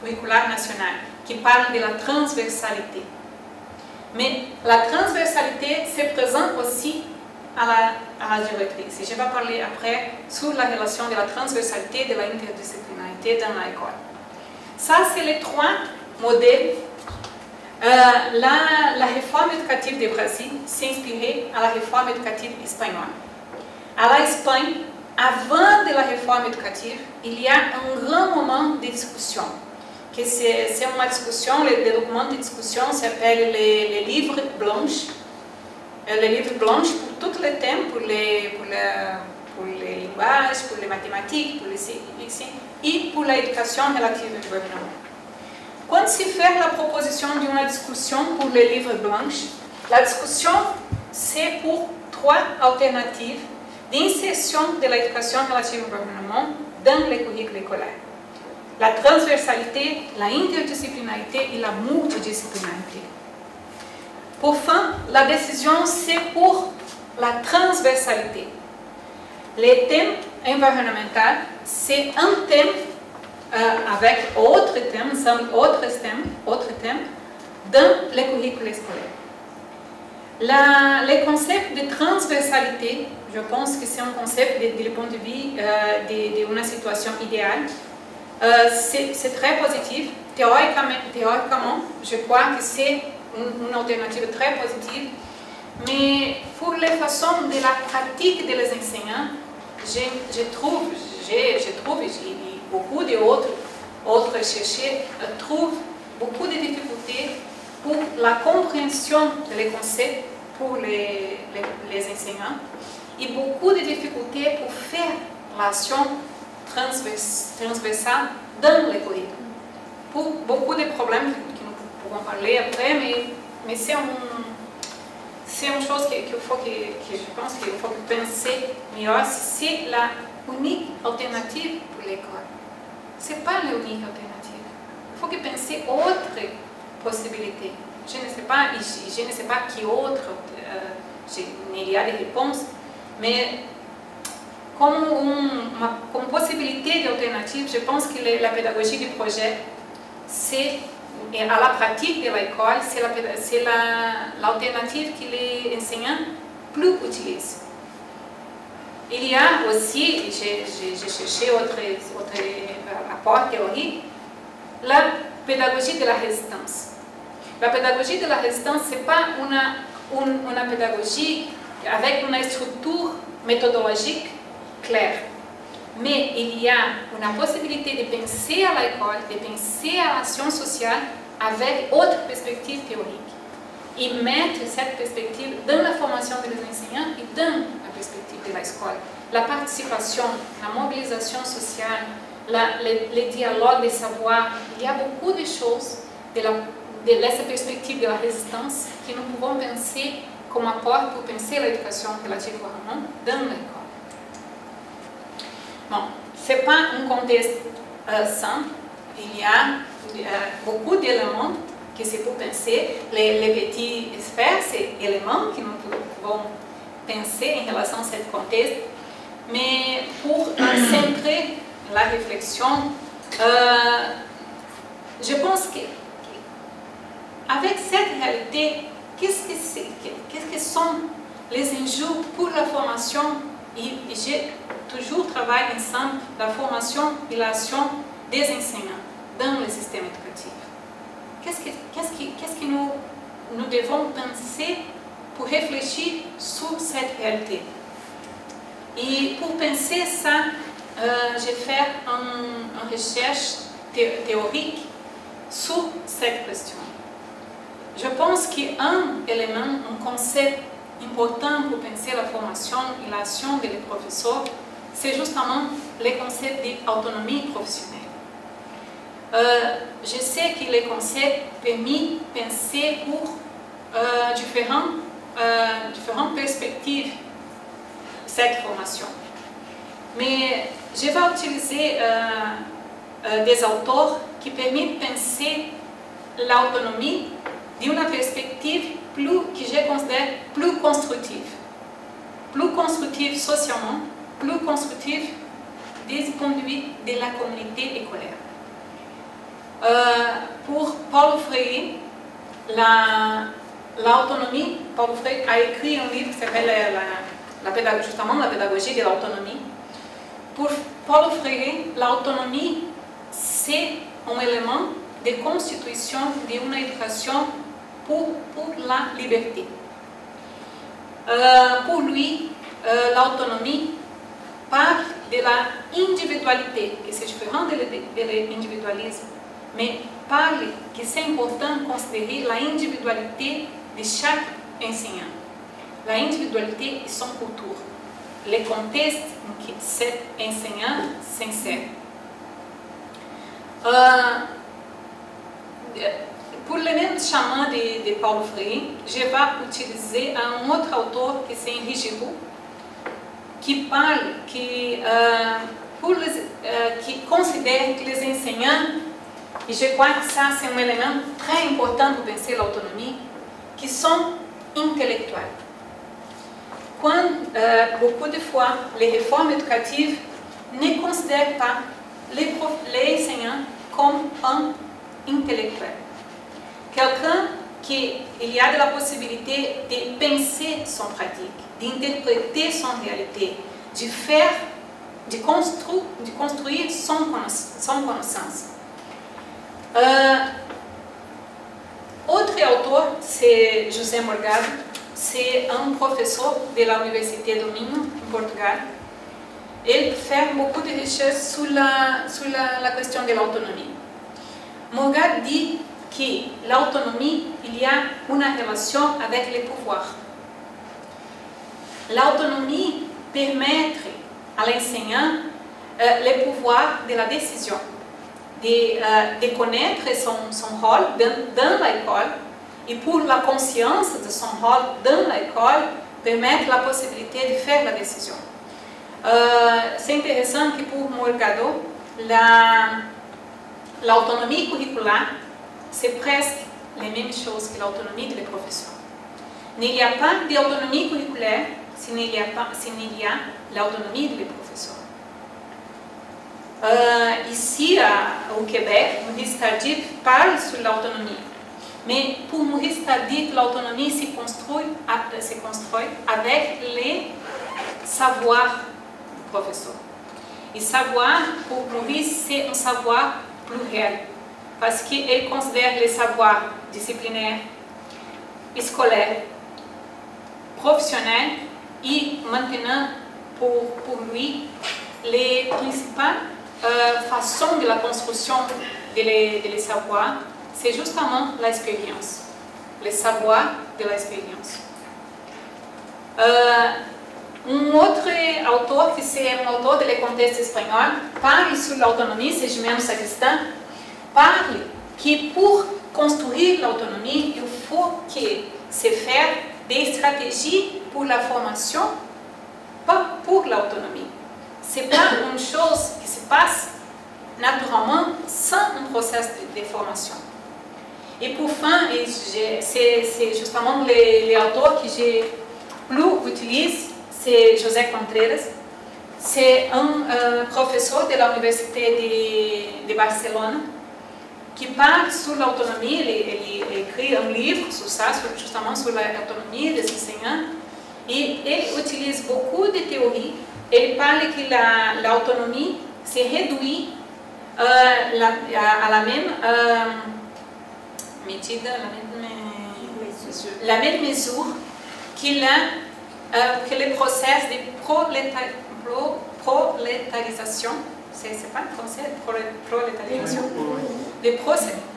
curriculaires nationaux qui parlent de la transversalité. Mais la transversalité se présente aussi à la, à. Et je vais parler après sur la relation de la transversalité et de l'interdisciplinarité dans l'école. Ça, c'est les trois modèles. Euh, la, la, réforme éducative du Brésil s'est inspirée à la réforme éducative espagnole. À l'Espagne, avant de la réforme éducative, il y a un grand moment de discussion. C'est une discussion, le, document de discussion s'appelle les, livres blanches. Les livres pour tous les thèmes, pour les, pour, pour les linguages, pour les mathématiques, pour les sciences et pour l'éducation relative au gouvernement. Quand se fait la proposition d'une discussion pour les livres blanches, la discussion c'est pour trois alternatives d'insertion de l'éducation relative au gouvernement dans les curriculum écolaires. La transversalité, la interdisciplinarité et la multidisciplinarité. Pour fin, la décision, c'est pour la transversalité. Les thèmes environnementaux, c'est un thème avec autres thèmes, autres thèmes, autres thèmes dans les curriculum scolaires. La, les concepts de transversalité, je pense que c'est un concept du point de vue euh, d'une situation idéale. Euh, c'est très positif. Théoriquement, je crois que c'est une, alternative très positive. Mais pour les façons de la pratique des enseignants, je, je trouve, je, je trouve, et beaucoup d'autres autres chercheurs trouvent beaucoup de difficultés pour la compréhension des concepts pour les, enseignants et beaucoup de difficultés pour faire l'action transversale dans les curriculums. Pour beaucoup de problèmes que nous pourrons parler après, mais, c'est une chose qu'il faut que, que, je pense qu'il faut penser mieux, c'est la unique alternative pour l'école. Ce n'est pas l'unique alternative. Il faut que penser autre possibilité. Je ne sais pas, je, ne sais pas qui autre, euh, il y a des réponses, mais comme possibilité d'alternative, je pense que la pédagogie du projet, c'est à la pratique de l'école, c'est l'alternative que les enseignants plus utilisent. Il y a aussi, j'ai cherché autre, autre rapport théorique, la pédagogie de la résistance. La pédagogie de la résistance, ce n'est pas une, une, une pédagogie avec une structure méthodologique claire. Mais il y a une possibilité de penser à l'école, de penser à l'action sociale avec autre perspective théorique. Et mettre cette perspective dans la formation des enseignants et dans de l'école. La participation, la mobilisation sociale, la, les, dialogues des savoirs, il y a beaucoup de choses de, la, de cette perspective de la résistance que nous pouvons penser comme apport pour penser l'éducation relative au dans l'école. Bon, ce n'est pas un contexte euh, simple, il y a euh, beaucoup d'éléments que c'est pour penser. Les, petits sphères, c'est éléments que nous pouvons penser en relation à ce contexte. Mais pour centrer la réflexion, euh, je pense que avec cette réalité, qu'est-ce que, qu'est-ce que sont les enjeux pour la formation? Et j'ai toujours travaillé ensemble la formation et l'action des enseignants dans le système éducatif. Qu'est-ce que, que, que nous, nous devons penser pour réfléchir sur cette réalité Et pour penser ça, euh, j'ai fait une, recherche théorique sur cette question. Je pense qu'un élément, un concept important pour penser la formation et l'action des professeurs, c'est justement le concept d'autonomie professionnelle. Euh, je sais que les concepts permis de penser pour euh, différentes, euh, différentes perspectives cette formation. Mais je vais utiliser des auteurs qui permettent de penser l'autonomie d'une perspective plus, que je considère plus constructive. Plus constructive socialement, plus constructive des conduites de la communauté écolaire. Euh, pour Paulo Freire, l'autonomie, Paulo Freire a écrit un livre qui s'appelle la, la, justement la pédagogie de l'autonomie. Pour Paulo Freire, l'autonomie, c'est un élément de constitution d'une éducation pour, la liberté. Euh, pour lui, euh, l'autonomie parle de la individualité, qui c'est différent de l'individualisme mais parle que c'est important considérer la individualité de chaque enseignant. La individualité et son culture, le contexte en que cet enseignant s'insère. Euh, pour même chemin de, de Paulo Freire, je vais utiliser un autre auteur qui c'est Henri Giroux, qui parle, qui, euh, pour les, euh, qui considère que les enseignants et je crois que ça, c'est un élément très important pour penser l'autonomie, qui sont intellectuels. Quand euh, beaucoup de fois, les réformes éducatives ne considèrent pas les, enseignants comme un intellectuel. Quelqu'un qui a de la possibilité de penser son pratique, d'interpréter son réalité, de faire, de, constru, de construire son, connaissance. Uh, autre auteur, c'est José Morgado, c'est un professeur de la Université do Minho, en Portugal. Il fait beaucoup de recherches sur la, question de l'autonomie. Morgado dit que l'autonomie, il y a une relation avec les pouvoirs. L'autonomie permet à l'enseignant euh, le pouvoir de la décision, de, euh, de connaître son, son rôle dans, dans l'école et pour la conscience de son rôle dans l'école, permettre la possibilité de faire la décision. Euh, C'est intéressant que pour Morgado, l'autonomie la, curriculaire, c'est presque les mêmes choses que l'autonomie des professeurs. Il n'y a pas d'autonomie curriculaire s'il n'y a, a l'autonomie des professeurs. Euh, ici, au Québec, Maurice Tardif parle sur l'autonomie. Mais pour Maurice Tardif, l'autonomie se construit, se construit avec les savoirs du professeur. Et savoir, pour Maurice, c'est un savoir pluriel, parce qu'il considère les savoirs disciplinaires, scolaires, professionnels et maintenant, pour, pour lui, les principales euh, façons de la construction de les, de savoirs, c'est justement l'expérience, le savoir de l'expérience. Euh, um outro autor, que é um autor do contexto espanhol, parle sur l'autonomie, c'est Jimeno Sacristan, parle que por construire l'autonomie, il faut que se faire des stratégies pour la formation, pas pour l'autonomie. N'est pas une chose qui se passe naturellement sans un processus de, formation. Et pour fin, c'est justement auteurs que j'ai plus utilisé c'est José Contreras. C'est un euh, professeur de l'Université de, de, Barcelone qui parle sur l'autonomie. Il, il, écrit un livre sur ça, sur, justement sur l'autonomie des enseignants. Et il utilise beaucoup de théories. Il parle que l'autonomie se réduit euh, la, à, la même euh, méthode, la même, mesure, qu'il a euh, que le processus de prolétarisation, c'est pas le français, prolétarisation, de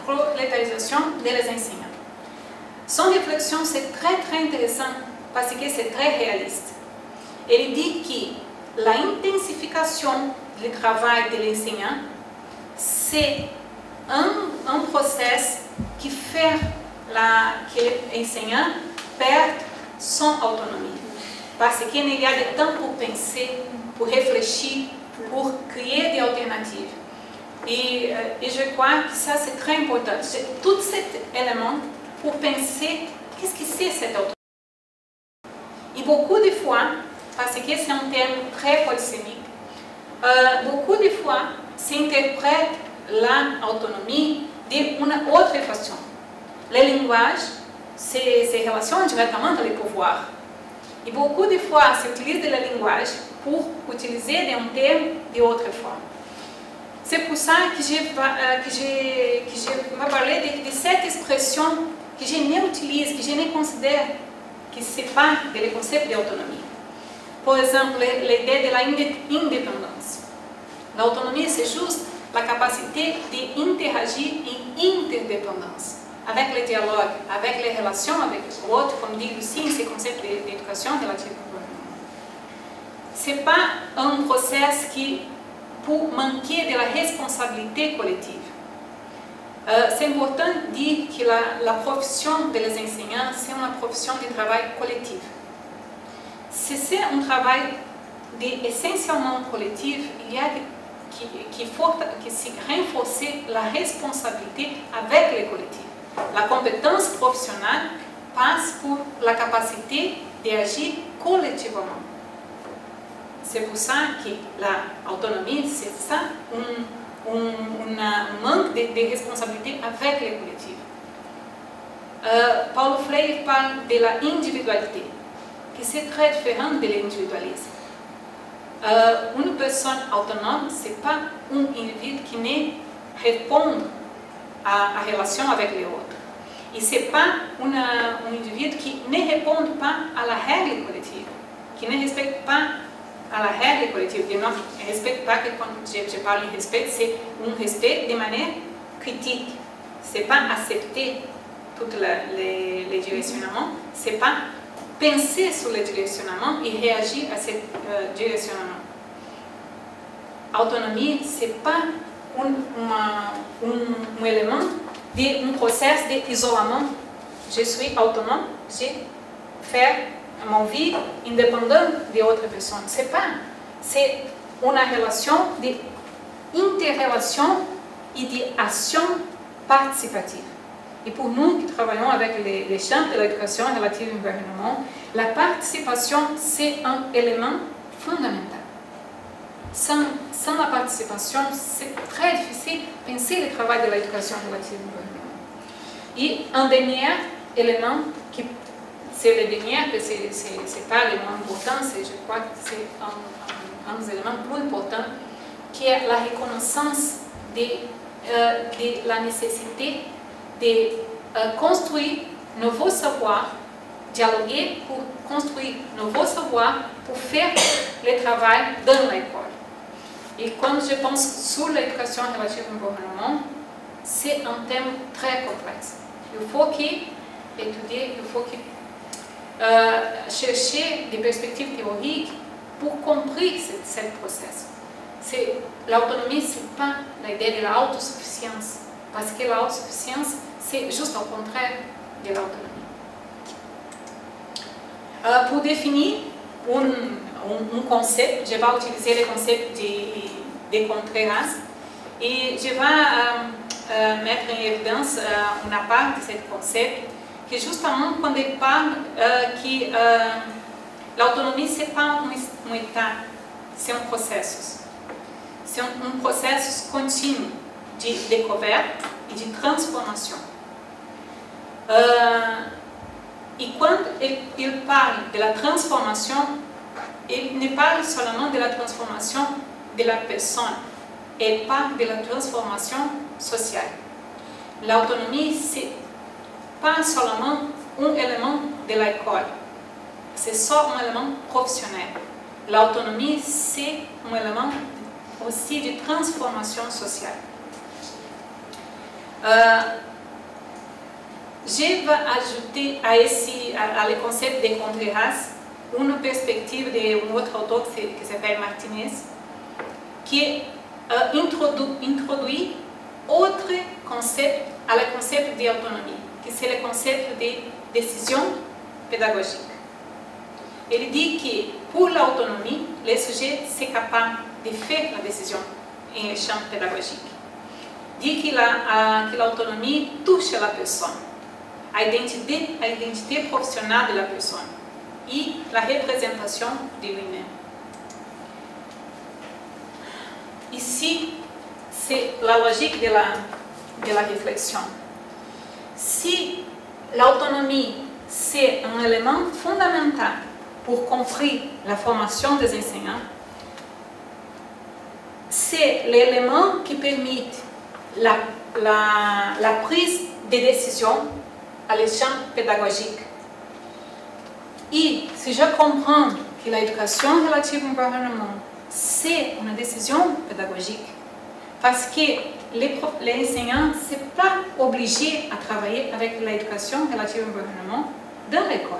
prolétarisation des enseignants. Son réflexion, c'est très très intéressant parce que c'est très réaliste. Il dit que l'intensification du travail de l'enseignant, c'est un, un processus qui fait la, que l'enseignant perde son autonomie parce qu'il y a de temps pour penser, pour réfléchir, pour créer des alternatives. Et, euh, et je crois que ça, c'est très important. Tout cet élément pour penser qu'est-ce que c'est cette autonomie. Et beaucoup de fois, parce que c'est un terme très polysémique, euh, beaucoup de fois s'interprète l'autonomie d'une autre façon. Le langage se, se directement avec le pouvoir. Et beaucoup de fois, s'utilise la langage pour utiliser un terme de autre forme. C'est pour ça que je, euh, que je, que je vais parler de, cette expression que je n'utilise, que je ne considère ce n'est pas le concept d'autonomie. Par exemple, l'idée de l'indépendance. L'autonomie, c'est juste la capacité d'interagir en interdépendance avec le dialogue, avec les relations avec l'autre, comme dit Lucie, ce concept d'éducation relative Ce n'est pas un processus qui, pour manquer de la responsabilité collective. Euh, c'est important de que la, la profession des enseignants, c'est une profession de travail collectif. Si c'est un travail essentiellement collectif, il y a qui, qui, renforcer la responsabilité avec les collectifs. La compétence professionnelle passe pour la capacité d'agir collectivement. C'est pour ça que l'autonomie, c'est ça, un, manque de, responsabilité avec les collectifs. Euh, Paulo Freire parle de l'individualité, que c'est très différent de l'individualisme. Euh, une personne autonome, ce n'est pas un individu qui ne répond à, à relation avec les autres. Et ce n'est pas un individu qui ne répond pas à la règle collective, qui ne respecte pas à la règle collective. Je ne respecte pas que quand je, parle de respect, c'est un respect de manière critique. c'est pas accepter tous les, les, directionnements, c'est pas penser sur le directionnement et réagir à ce euh, directionnement. Autonomie, c'est pas un, un, élément d'un processus d'isolement. Je suis autonome, je fais mon vie indépendante de autres personnes. C'est pas, c'est une relation d'interrelation et d'action participative. Et pour nous qui travaillons avec les, les champs de l'éducation relative au gouvernement, la participation, c'est un élément fondamental. Sans, la participation, c'est très difficile de penser le travail de l'éducation relative au gouvernement. Et un dernier élément, qui c'est le dernier, mais ce n'est pas le moins important, je crois que c'est un, un, un, des éléments plus importants, qui est la reconnaissance de, euh, de la nécessité de euh, construire nouveaux savoirs, dialoguer pour construire nouveaux savoirs pour faire le travail dans l'école. Et quand je pense sur l'éducation relative au gouvernement, c'est un thème très complexe. Il faut étudier, il faut que, euh, chercher des perspectives théoriques pour comprendre ce, ce processus. L'autonomie, ce n'est pas l'idée de l'autosuffisance, parce que l'autosuffisance, c'est juste au contraire de l'autonomie. Euh, pour définir un, un, un, concept, je vais utiliser le concept de, de Contreras et je vais euh, euh, mettre en évidence euh, une part de ce concept que justement quand il parle que l'autonomie ce n'est pas un, un état, c'est un processus. C'est un, un processus continu de découverte et de transformation. Uh, e quando ele, ele parle de la transformation, il ne parle seulement de la transformation de la personne, il parle de la transformation sociale. L'autonomie, c'est pas seulement un élément de l'école, c'est só un élément professionnel. L'autonomie, c'est un élément aussi de transformation sociale. Uh, je vais ajouter à, à, le concept de Contreras une perspective d'un autre auteur qui s'appelle Martinez, qui uh, introdu, introduit autre concept à le concept d'autonomie, qui c'est le concept de décision pédagogique. Il dit que pour l'autonomie, le sujet est capable de faire la décision en champ pédagogique. Que l'autonomie touche la personne a identité, a identité professionnelle de la personne et la représentation de lui-même. Ici, c'est la logique de la, de la réflexion. Si l'autonomie, c'est un élément fondamental pour comprendre la enseignants, c'est l'élément qui permet la, prise de décision à l'échange pédagogique. Et si je comprends que l'éducation relative au gouvernement, c'est une décision pédagogique, parce que les, enseignants ne sont pas obligés à travailler avec l'éducation relative au gouvernement dans l'école.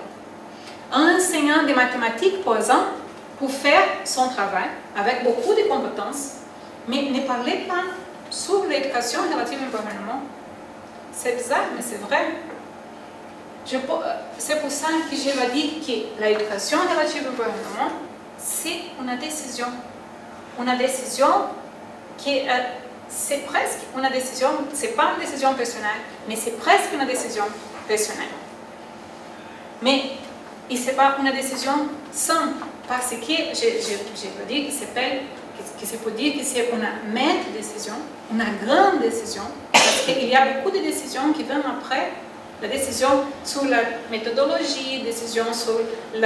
Un enseignant de mathématiques, par exemple, pour faire son travail avec beaucoup de compétences, mais ne parlait pas sur l'éducation relative au gouvernement. C'est bizarre, mais c'est vrai. C'est pour ça que je dire que l'éducation relative au gouvernement, c'est une décision. Une décision qui euh, c'est presque une décision, c'est pas une décision personnelle, mais c'est presque une décision personnelle. Mais ce n'est pas une décision simple, parce que je, je, je peux dire que, que, peut dire que c'est une maître décision, une grande décision, parce qu'il y a beaucoup de décisions qui viennent après la décision sur la méthodologie, décision sur euh,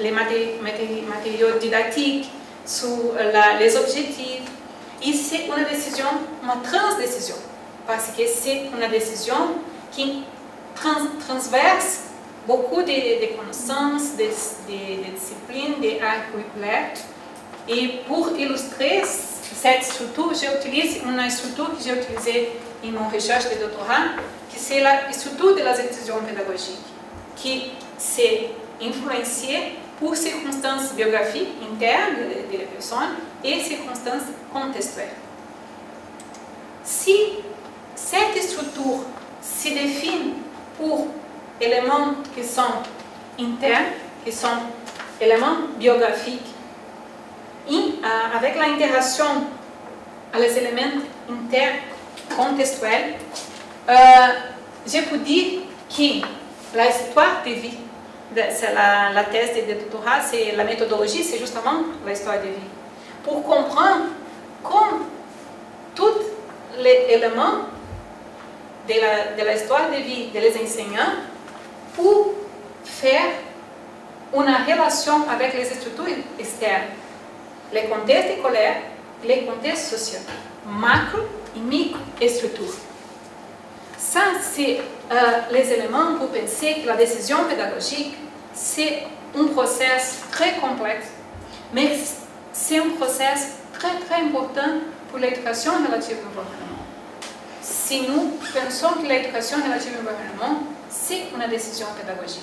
les matériaux didactiques, sur les objectifs. Et c'est une décision, une transdécision, parce que c'est une décision qui trans, transverse beaucoup de, connaissances, de, de, disciplines, d'arts curriculaires. Et pour illustrer cette structure, j'utilise une structure que j'ai utilisée dans mon recherche de doctorat, qui c'est la structure de la décision pédagogique, qui s'est influenciée pour circonstances biographiques internes de la personne et circonstances contextuelles. Si cette structure se définit pour éléments qui sont internes, qui sont éléments biographiques, avec l'intégration les éléments internes contextuels, euh, je peux dire que l'histoire de vie, c'est la, thèse de, doctorat, c'est la méthodologie, c'est justement l'histoire de vie. Pour comprendre comment tous les éléments de l'histoire de, vie des enseignants pour faire une relation avec les structures externes, les contextes scolaires, les contextes sociaux, macro et micro structures. Ça, c'est euh, les éléments pour penser que la décision pédagogique, c'est un processus très complexe, mais c'est un processus très très important pour l'éducation relative au gouvernement. Si nous pensons que l'éducation relative au gouvernement, c'est une décision pédagogique,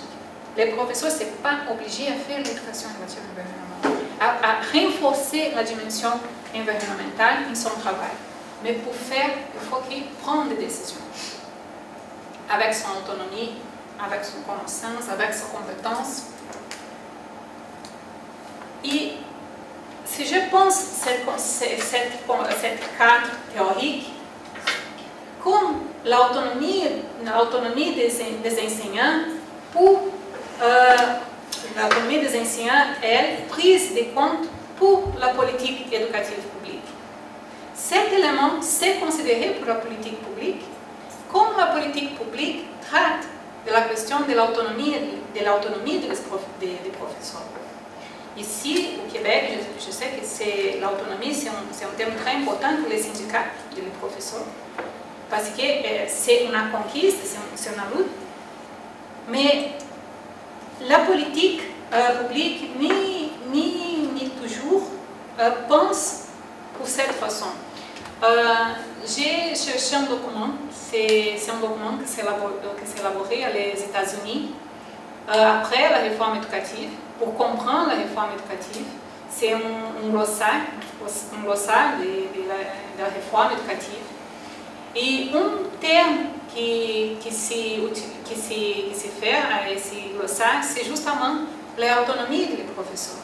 les professeurs ne sont pas obligés à faire l'éducation relative au gouvernement, à, renforcer la dimension environnementale dans son travail. Mais pour faire, il faut qu'il prenne des décisions avec son autonomie, avec son connaissance, avec sa compétence. Et si je pense cette, cette, cette cadre théorique, comme l'autonomie, des, enseignants pour euh, l'autonomie des enseignants est prise de compte pour la politique éducative publique. Cet élément, c'est considéré pour la politique publique comme la politique publique traite de la question de l'autonomie de l'autonomie des, professeurs. Ici, au Québec, je, sais que l'autonomie, c'est un, un, thème très important pour les syndicats des professeurs, parce que euh, c'est une conquête, c'est une lutte. Mais la politique euh, publique, ni, ni, ni toujours, euh, pense pour cette façon. J'ai cherché un document, c'est un document qui s'est élaboré aux États-Unis après la réforme éducative, pour comprendre la réforme éducative. C'est un, un glossaire, un glossaire de, de, la, de, la, réforme éducative. Et un terme qui, qui, se, qui, se, qui se fait à ce glossaire, c'est justement l'autonomie des professeurs.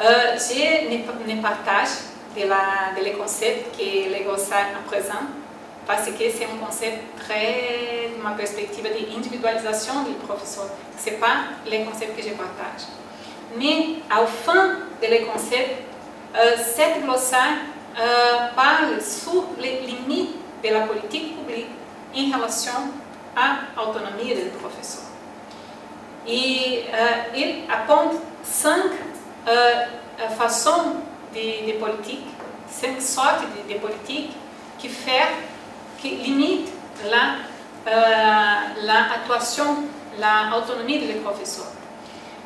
Euh, je ne partage de, la, de le concept que le glossaire présent, parce que c'est un concept très, de ma perspective d'individualisation du professeur. Ce n'est pas le concept que je partage. Mais au fin de le concept, euh, cette glossaire euh, parle sur les limites de la politique publique en relation à l'autonomie du professeur. Et euh, il apporte cinq euh, façons de, de, politique, cinq sortes de, de politique qui, fait, qui limitent la, la des professeurs.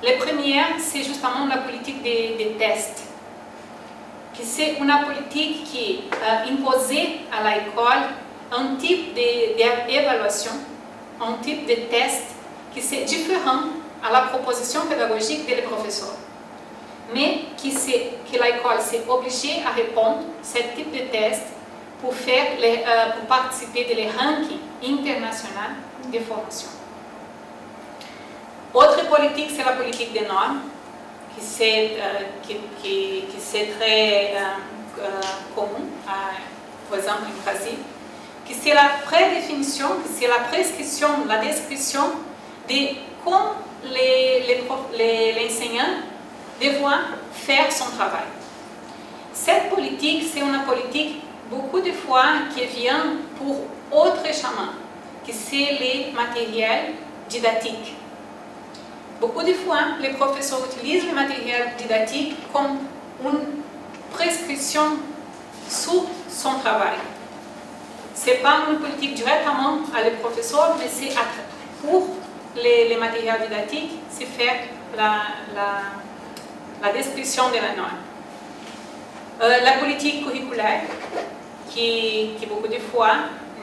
La première, c'est justement la politique des, des tests c'est une politique qui a imposé à l'école un type d'évaluation, un type de test qui est différent à la proposition pédagogique des professeurs. Mais qui que l'école s'est obligée à répondre à ce type de test pour, faire euh, pour participer les rankings internationaux de formation. Autre politique, c'est la politique des normes qui c'est euh, qui, qui, qui très euh, euh, commun, par exemple en Brésil, qui c'est la prédéfinition, qui c'est la prescription, la description de comment les, les, les enseignants doivent faire son travail. Cette politique, c'est une politique beaucoup de fois qui vient pour autre chemin, qui c'est les matériels didactiques. Beaucoup de fois, les professeurs utilisent le matériel didactique comme une prescription sur son travail. Ce n'est pas une politique directement à les professeurs, mais c'est pour les, les, matériels didactiques, c'est faire la, la, la, description de la norme. La politique curriculaire, qui, qui beaucoup de fois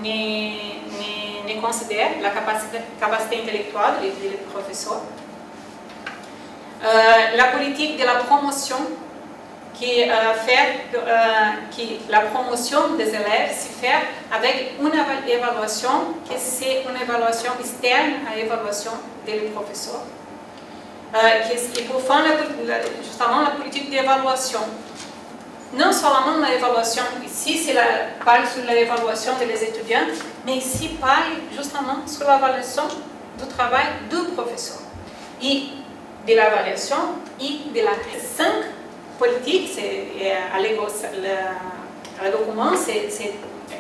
ne, considère la capacité, capacité intellectuelle des professeurs. Euh, la politique de la promotion, qui euh, fait que la promotion des élèves se fait avec une évaluation qui c'est une évaluation externe à l'évaluation des professeurs. qui, pour faire justement la politique d'évaluation non seulement l'évaluation, ici c'est la, parle sur l'évaluation des étudiants, mais ici parle justement sur l'évaluation du travail du professeur. Et de l'évaluation et de la cinq politiques, à le document,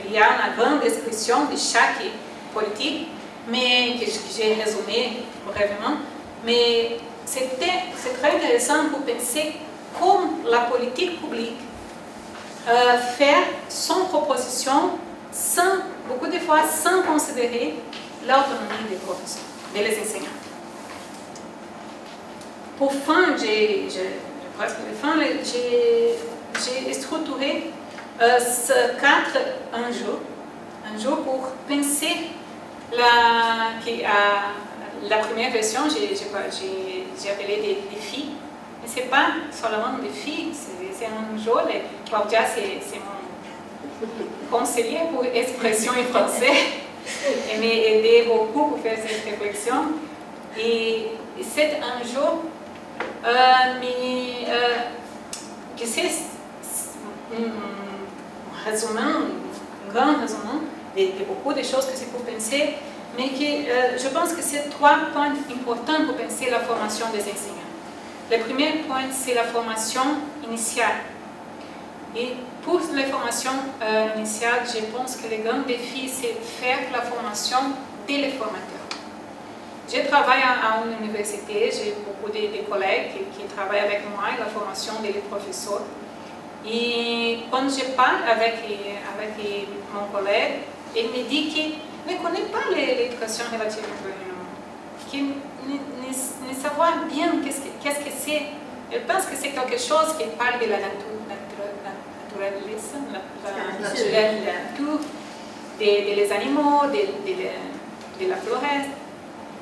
il y a une grande description de chaque politique, mais que j'ai résumé brièvement. Mais c'est très intéressant pour penser comme la politique publique euh, faire son proposition sans, beaucoup de fois sans considérer l'autonomie des professeurs, des enseignants. Pour fin, j'ai structuré euh, ce quatre enjeux, jour pour penser la, la première version, j'ai appelé des défis mais ce n'est pas seulement des filles, c'est un jeu. Claudia, c'est mon conseiller pour expression en français. Elle m'a aidé beaucoup pour faire cette réflexion. Et c'est un euh, mais euh, que c'est un raisonnement, un grand raisonnement de, beaucoup de choses que c'est pour penser, mais que euh, je pense que c'est trois points importants pour penser la formation des enseignants. Le premier point, c'est la formation initiale. Et pour la formation euh, initiale, je pense que le grand défi, c'est faire la formation dès les formateurs. Je travaille à, une université, j'ai beaucoup de, collègues qui, travaillent avec moi la formation des professeurs. Et quand je parle avec, avec mon collègue, il me dit qu'il ne connaît pas l'éducation relative au gouvernement, ne, ne, savoir bien qu'est-ce que c'est. Elle pense que c'est quelque chose qui parle de la nature, naturalisme, la, nature, des de animaux, de, de, la forêt,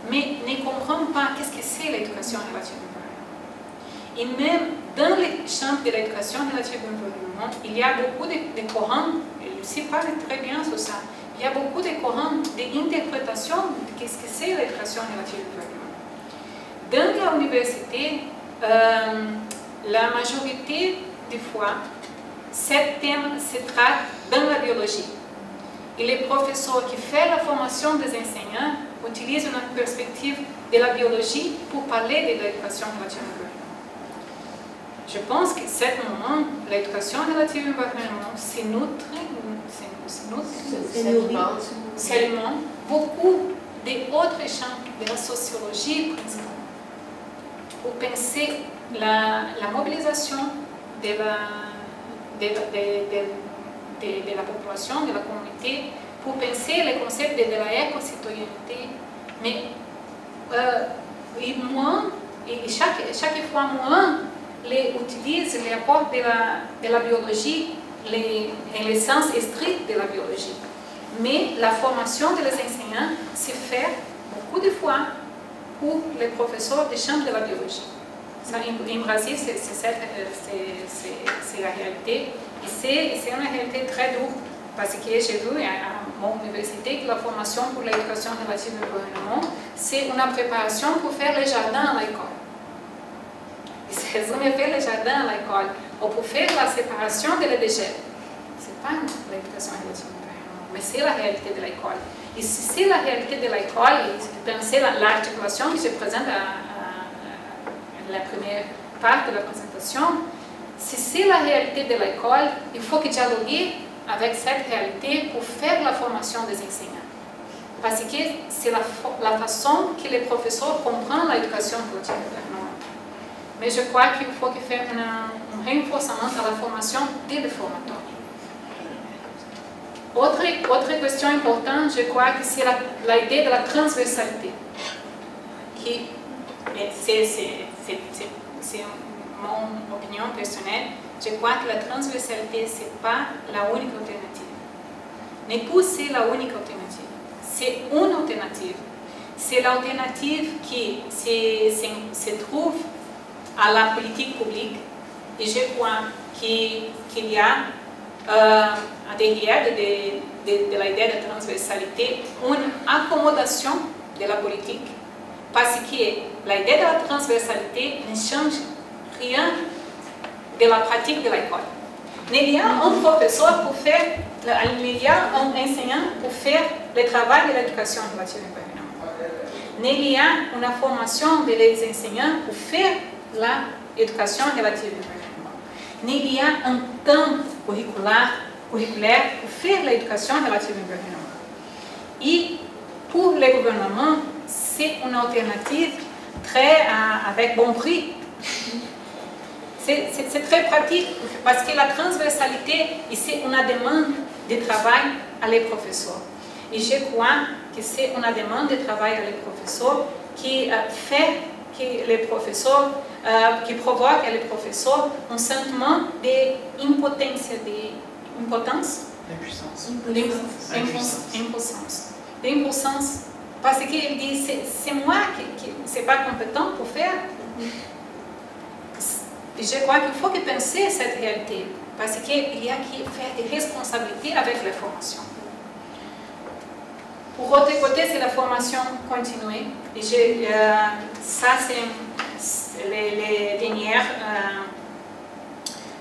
mais ne comprend pas qu'est-ce que c'est l'éducation relative au Et même dans les champs de l'éducation relative au environnement, il y a beaucoup de, courants, et Lucie parle très bien sur ça, il y a beaucoup de courants d'interprétation de qu'est-ce que c'est l'éducation relative au environnement. Dans l'université, euh, la majorité des fois, ce thème se traite dans la biologie. Et les professeurs qui font la formation des enseignants utilisent une perspective de la biologie pour parler de l'éducation relative à l'environnement. Je pense que ce moment, l'éducation relative à l'environnement, c'est notre, c'est beaucoup d'autres champs de la sociologie principalement. Pour penser la, la mobilisation de la, de, de, de, la population, de la communauté, pour penser le concept de, la éco-citoyenneté, mais euh, et moins, et chaque, chaque fois moins, les utilise les apports de la, de la biologie les, en le sens strict de la biologie. Mais la formation des enseignants se fait beaucoup de fois pour les professeurs des champs de la biologie. En, Brésil, c'est la réalité. Et c'est une réalité très dure, parce que j'ai vu à mon université que la formation pour l'éducation relative au gouvernement, c'est une préparation pour faire les jardins à l'école. Et c'est résumer faire les jardins à l'école, ou pour faire la séparation des déchets. Ce n'est pas l'éducation relative au gouvernement, mais c'est la réalité de l'école. Et si c'est la réalité de l'école, et penser l'articulation que je présente à, la première partie de la présentation, si c'est la réalité de l'école, il faut que dialoguer avec cette réalité pour faire la formation des enseignants. Parce que c'est la, façon que les professeurs comprennent l'éducation quotidienne. Mais je crois qu'il faut faire un, un renforcement de la formation des formateurs. Autre, autre question importante, je crois que c'est l'idée de la transversalité. C'est mon opinion personnelle, je crois que la transversalité, ce n'est pas la unique alternative. Pour c'est la unique alternative. C'est une alternative. C'est l'alternative qui se, trouve à la politique publique. Et je crois qu'il y a euh, derrière de, de, de la idée de transversalité une accommodation de la politique. Parce que l'idée de la transversalité ne change rien de la pratique de l'école. Il y a un professeur pour faire, il y un enseignant pour faire le travail de l'éducation relative environnementale. Il y a une formation des enseignants pour faire l'éducation relative environnementale. Il y a un temps curriculaire pour faire l'éducation relative environnementale. Et pour le gouvernement, c'est une alternative très, euh, avec bon prix c'est très pratique parce que la transversalité, c'est une demande de travail à les professeurs. Et je crois que c'est une demande de travail à les professeurs qui euh, fait que les professeurs, euh, qui provoque à les professeurs un sentiment d'impotence, d'impotence, d'impuissance, d'impuissance, parce qu'il dit c'est moi qui ne suis pas compétent pour faire. Et je crois qu'il faut que penser cette réalité, parce qu'il y a qui faire des responsabilités avec la formation. Pour autre côté, c'est la formation continue. Et euh, ça, c'est les, les, euh,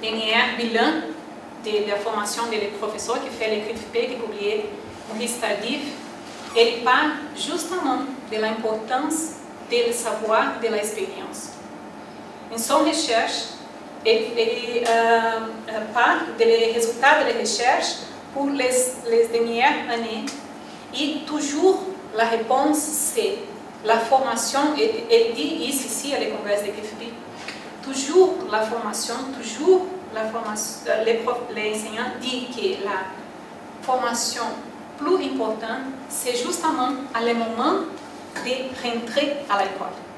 dernières bilans de, la formation des professeurs qui fait l'écrit qui est publié Maurice Tardif. Il parle justement de l'importance du savoir, de l'expérience. Em sua recherche, ele, ele uh, parle des résultats de la recherche pour les, les dernières années et toujours la réponse c'est la formation, et il dit ici à la congrès de KFB, toujours la formation, toujours la formation, les, prof, les enseignants disent que la formation plus importante, c'est justement à le moment de rentrer à l'école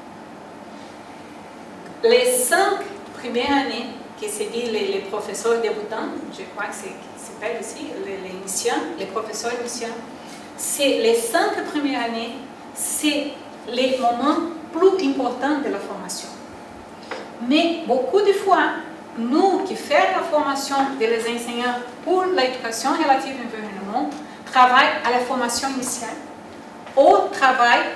les cinq premières années, qui se dit les, professeurs débutants, je crois que c'est s'appelle aussi les, les les professeurs initiants, c'est les cinq premières années, c'est les moments plus importants de la formation. Mais beaucoup de fois, nous qui faisons la formation des enseignants pour l'éducation relative à l'environnement, travaillons à la formation initiale ou travaillons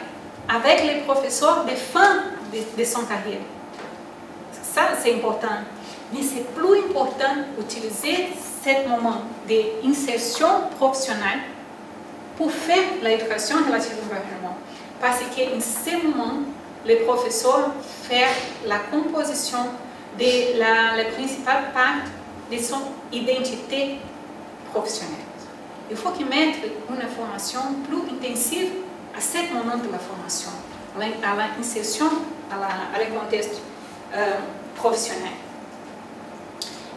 avec les professeurs de fin de, de son carrière. Ça, c'est important. Mais c'est plus important d'utiliser ce moment d'insertion professionnelle pour faire l'éducation relative au gouvernement. Parce qu'en ce moment, le professeur fait la composition de la, principale part de son identité professionnelle. Il faut qu'il mette une formation plus intensive à ce moment de la formation, à l'insertion, à, la, à contexte euh, professionnel.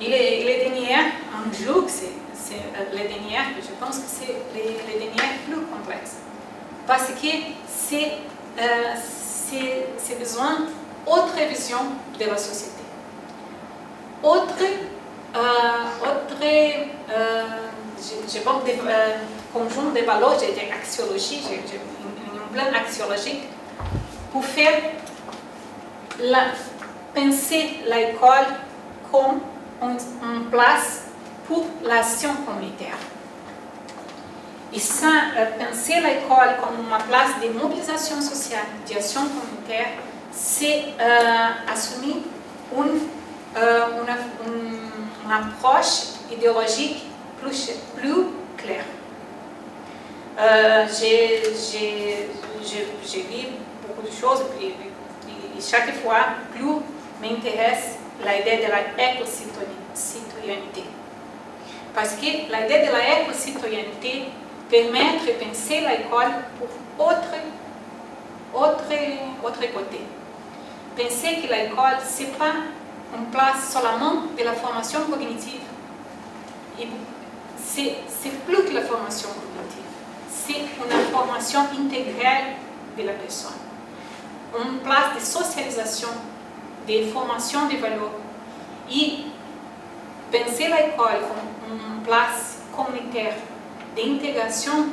Et les, les dernières, en jour, c'est les dernières, je pense que c'est les, dernières plus complexes. Parce que c'est euh, besoin autre vision de la société. Autre, euh, autre euh, je, je pense, de, euh, conjoint de valeurs, j'ai dit axiologie, j'ai un plan axiologique pour faire la, penser l'école comme une, place pour l'action communautaire. Et ça, euh, penser l'école comme une place de mobilisation sociale, d'action communautaire, c'est euh, assumer une, euh, une, une, approche idéologique plus, plus claire. Euh, J'ai vu beaucoup de choses et, et chaque fois, plus m'intéresse l'idée de la éco-citoyenneté. Parce que l'idée de la éco-citoyenneté permet de penser l'école pour autre, autre, autre côté. Penser que l'école, ce n'est pas une place seulement de la formation cognitive. C'est plus que la formation cognitive. C'est une formation intégrale de la personne. Une place de socialisation de formation de valeurs. Et penser l'école comme une place communautaire d'intégration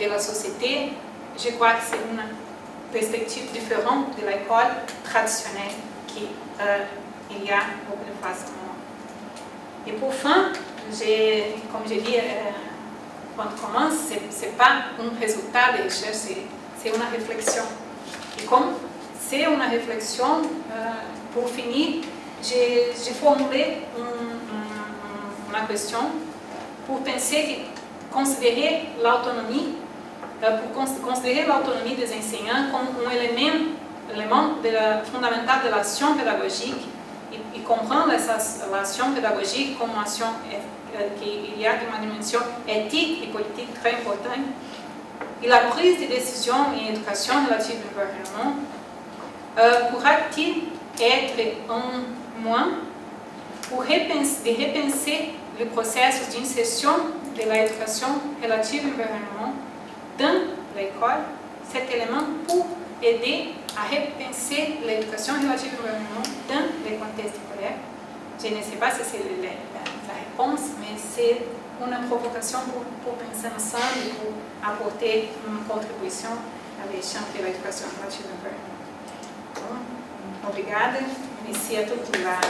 de la société, je crois que c'est une perspective différente de l'école traditionnelle qu'il euh, y a beaucoup de fois Et pour fin, comme j'ai dit euh, quand on commence, ce n'est pas un résultat de recherche, c'est une réflexion. Et comme c'est une réflexion, euh, pour finir, j'ai formulé une, une, question pour penser considérer l'autonomie, euh, pour considérer l'autonomie des enseignants comme un élément, fondamental de l'action pédagogique et, et, comprendre l'action pédagogique comme action euh, qu'il y a une dimension éthique et politique très importante. Et la prise de décision en éducation relative au gouvernement euh, pourra-t-il être un moyen pour repenser, de repenser le processus d'insertion de l'éducation relative au gouvernement dans l'école, cet élément pour aider à repenser l'éducation relative au gouvernement dans le contexte scolaire. Je ne sais pas si c'est la, réponse, mais c'est une provocation pour, pour, penser ensemble pour apporter une contribution à l'échange de l'éducation relative au gouvernement. Obrigada. Inicia tudo lá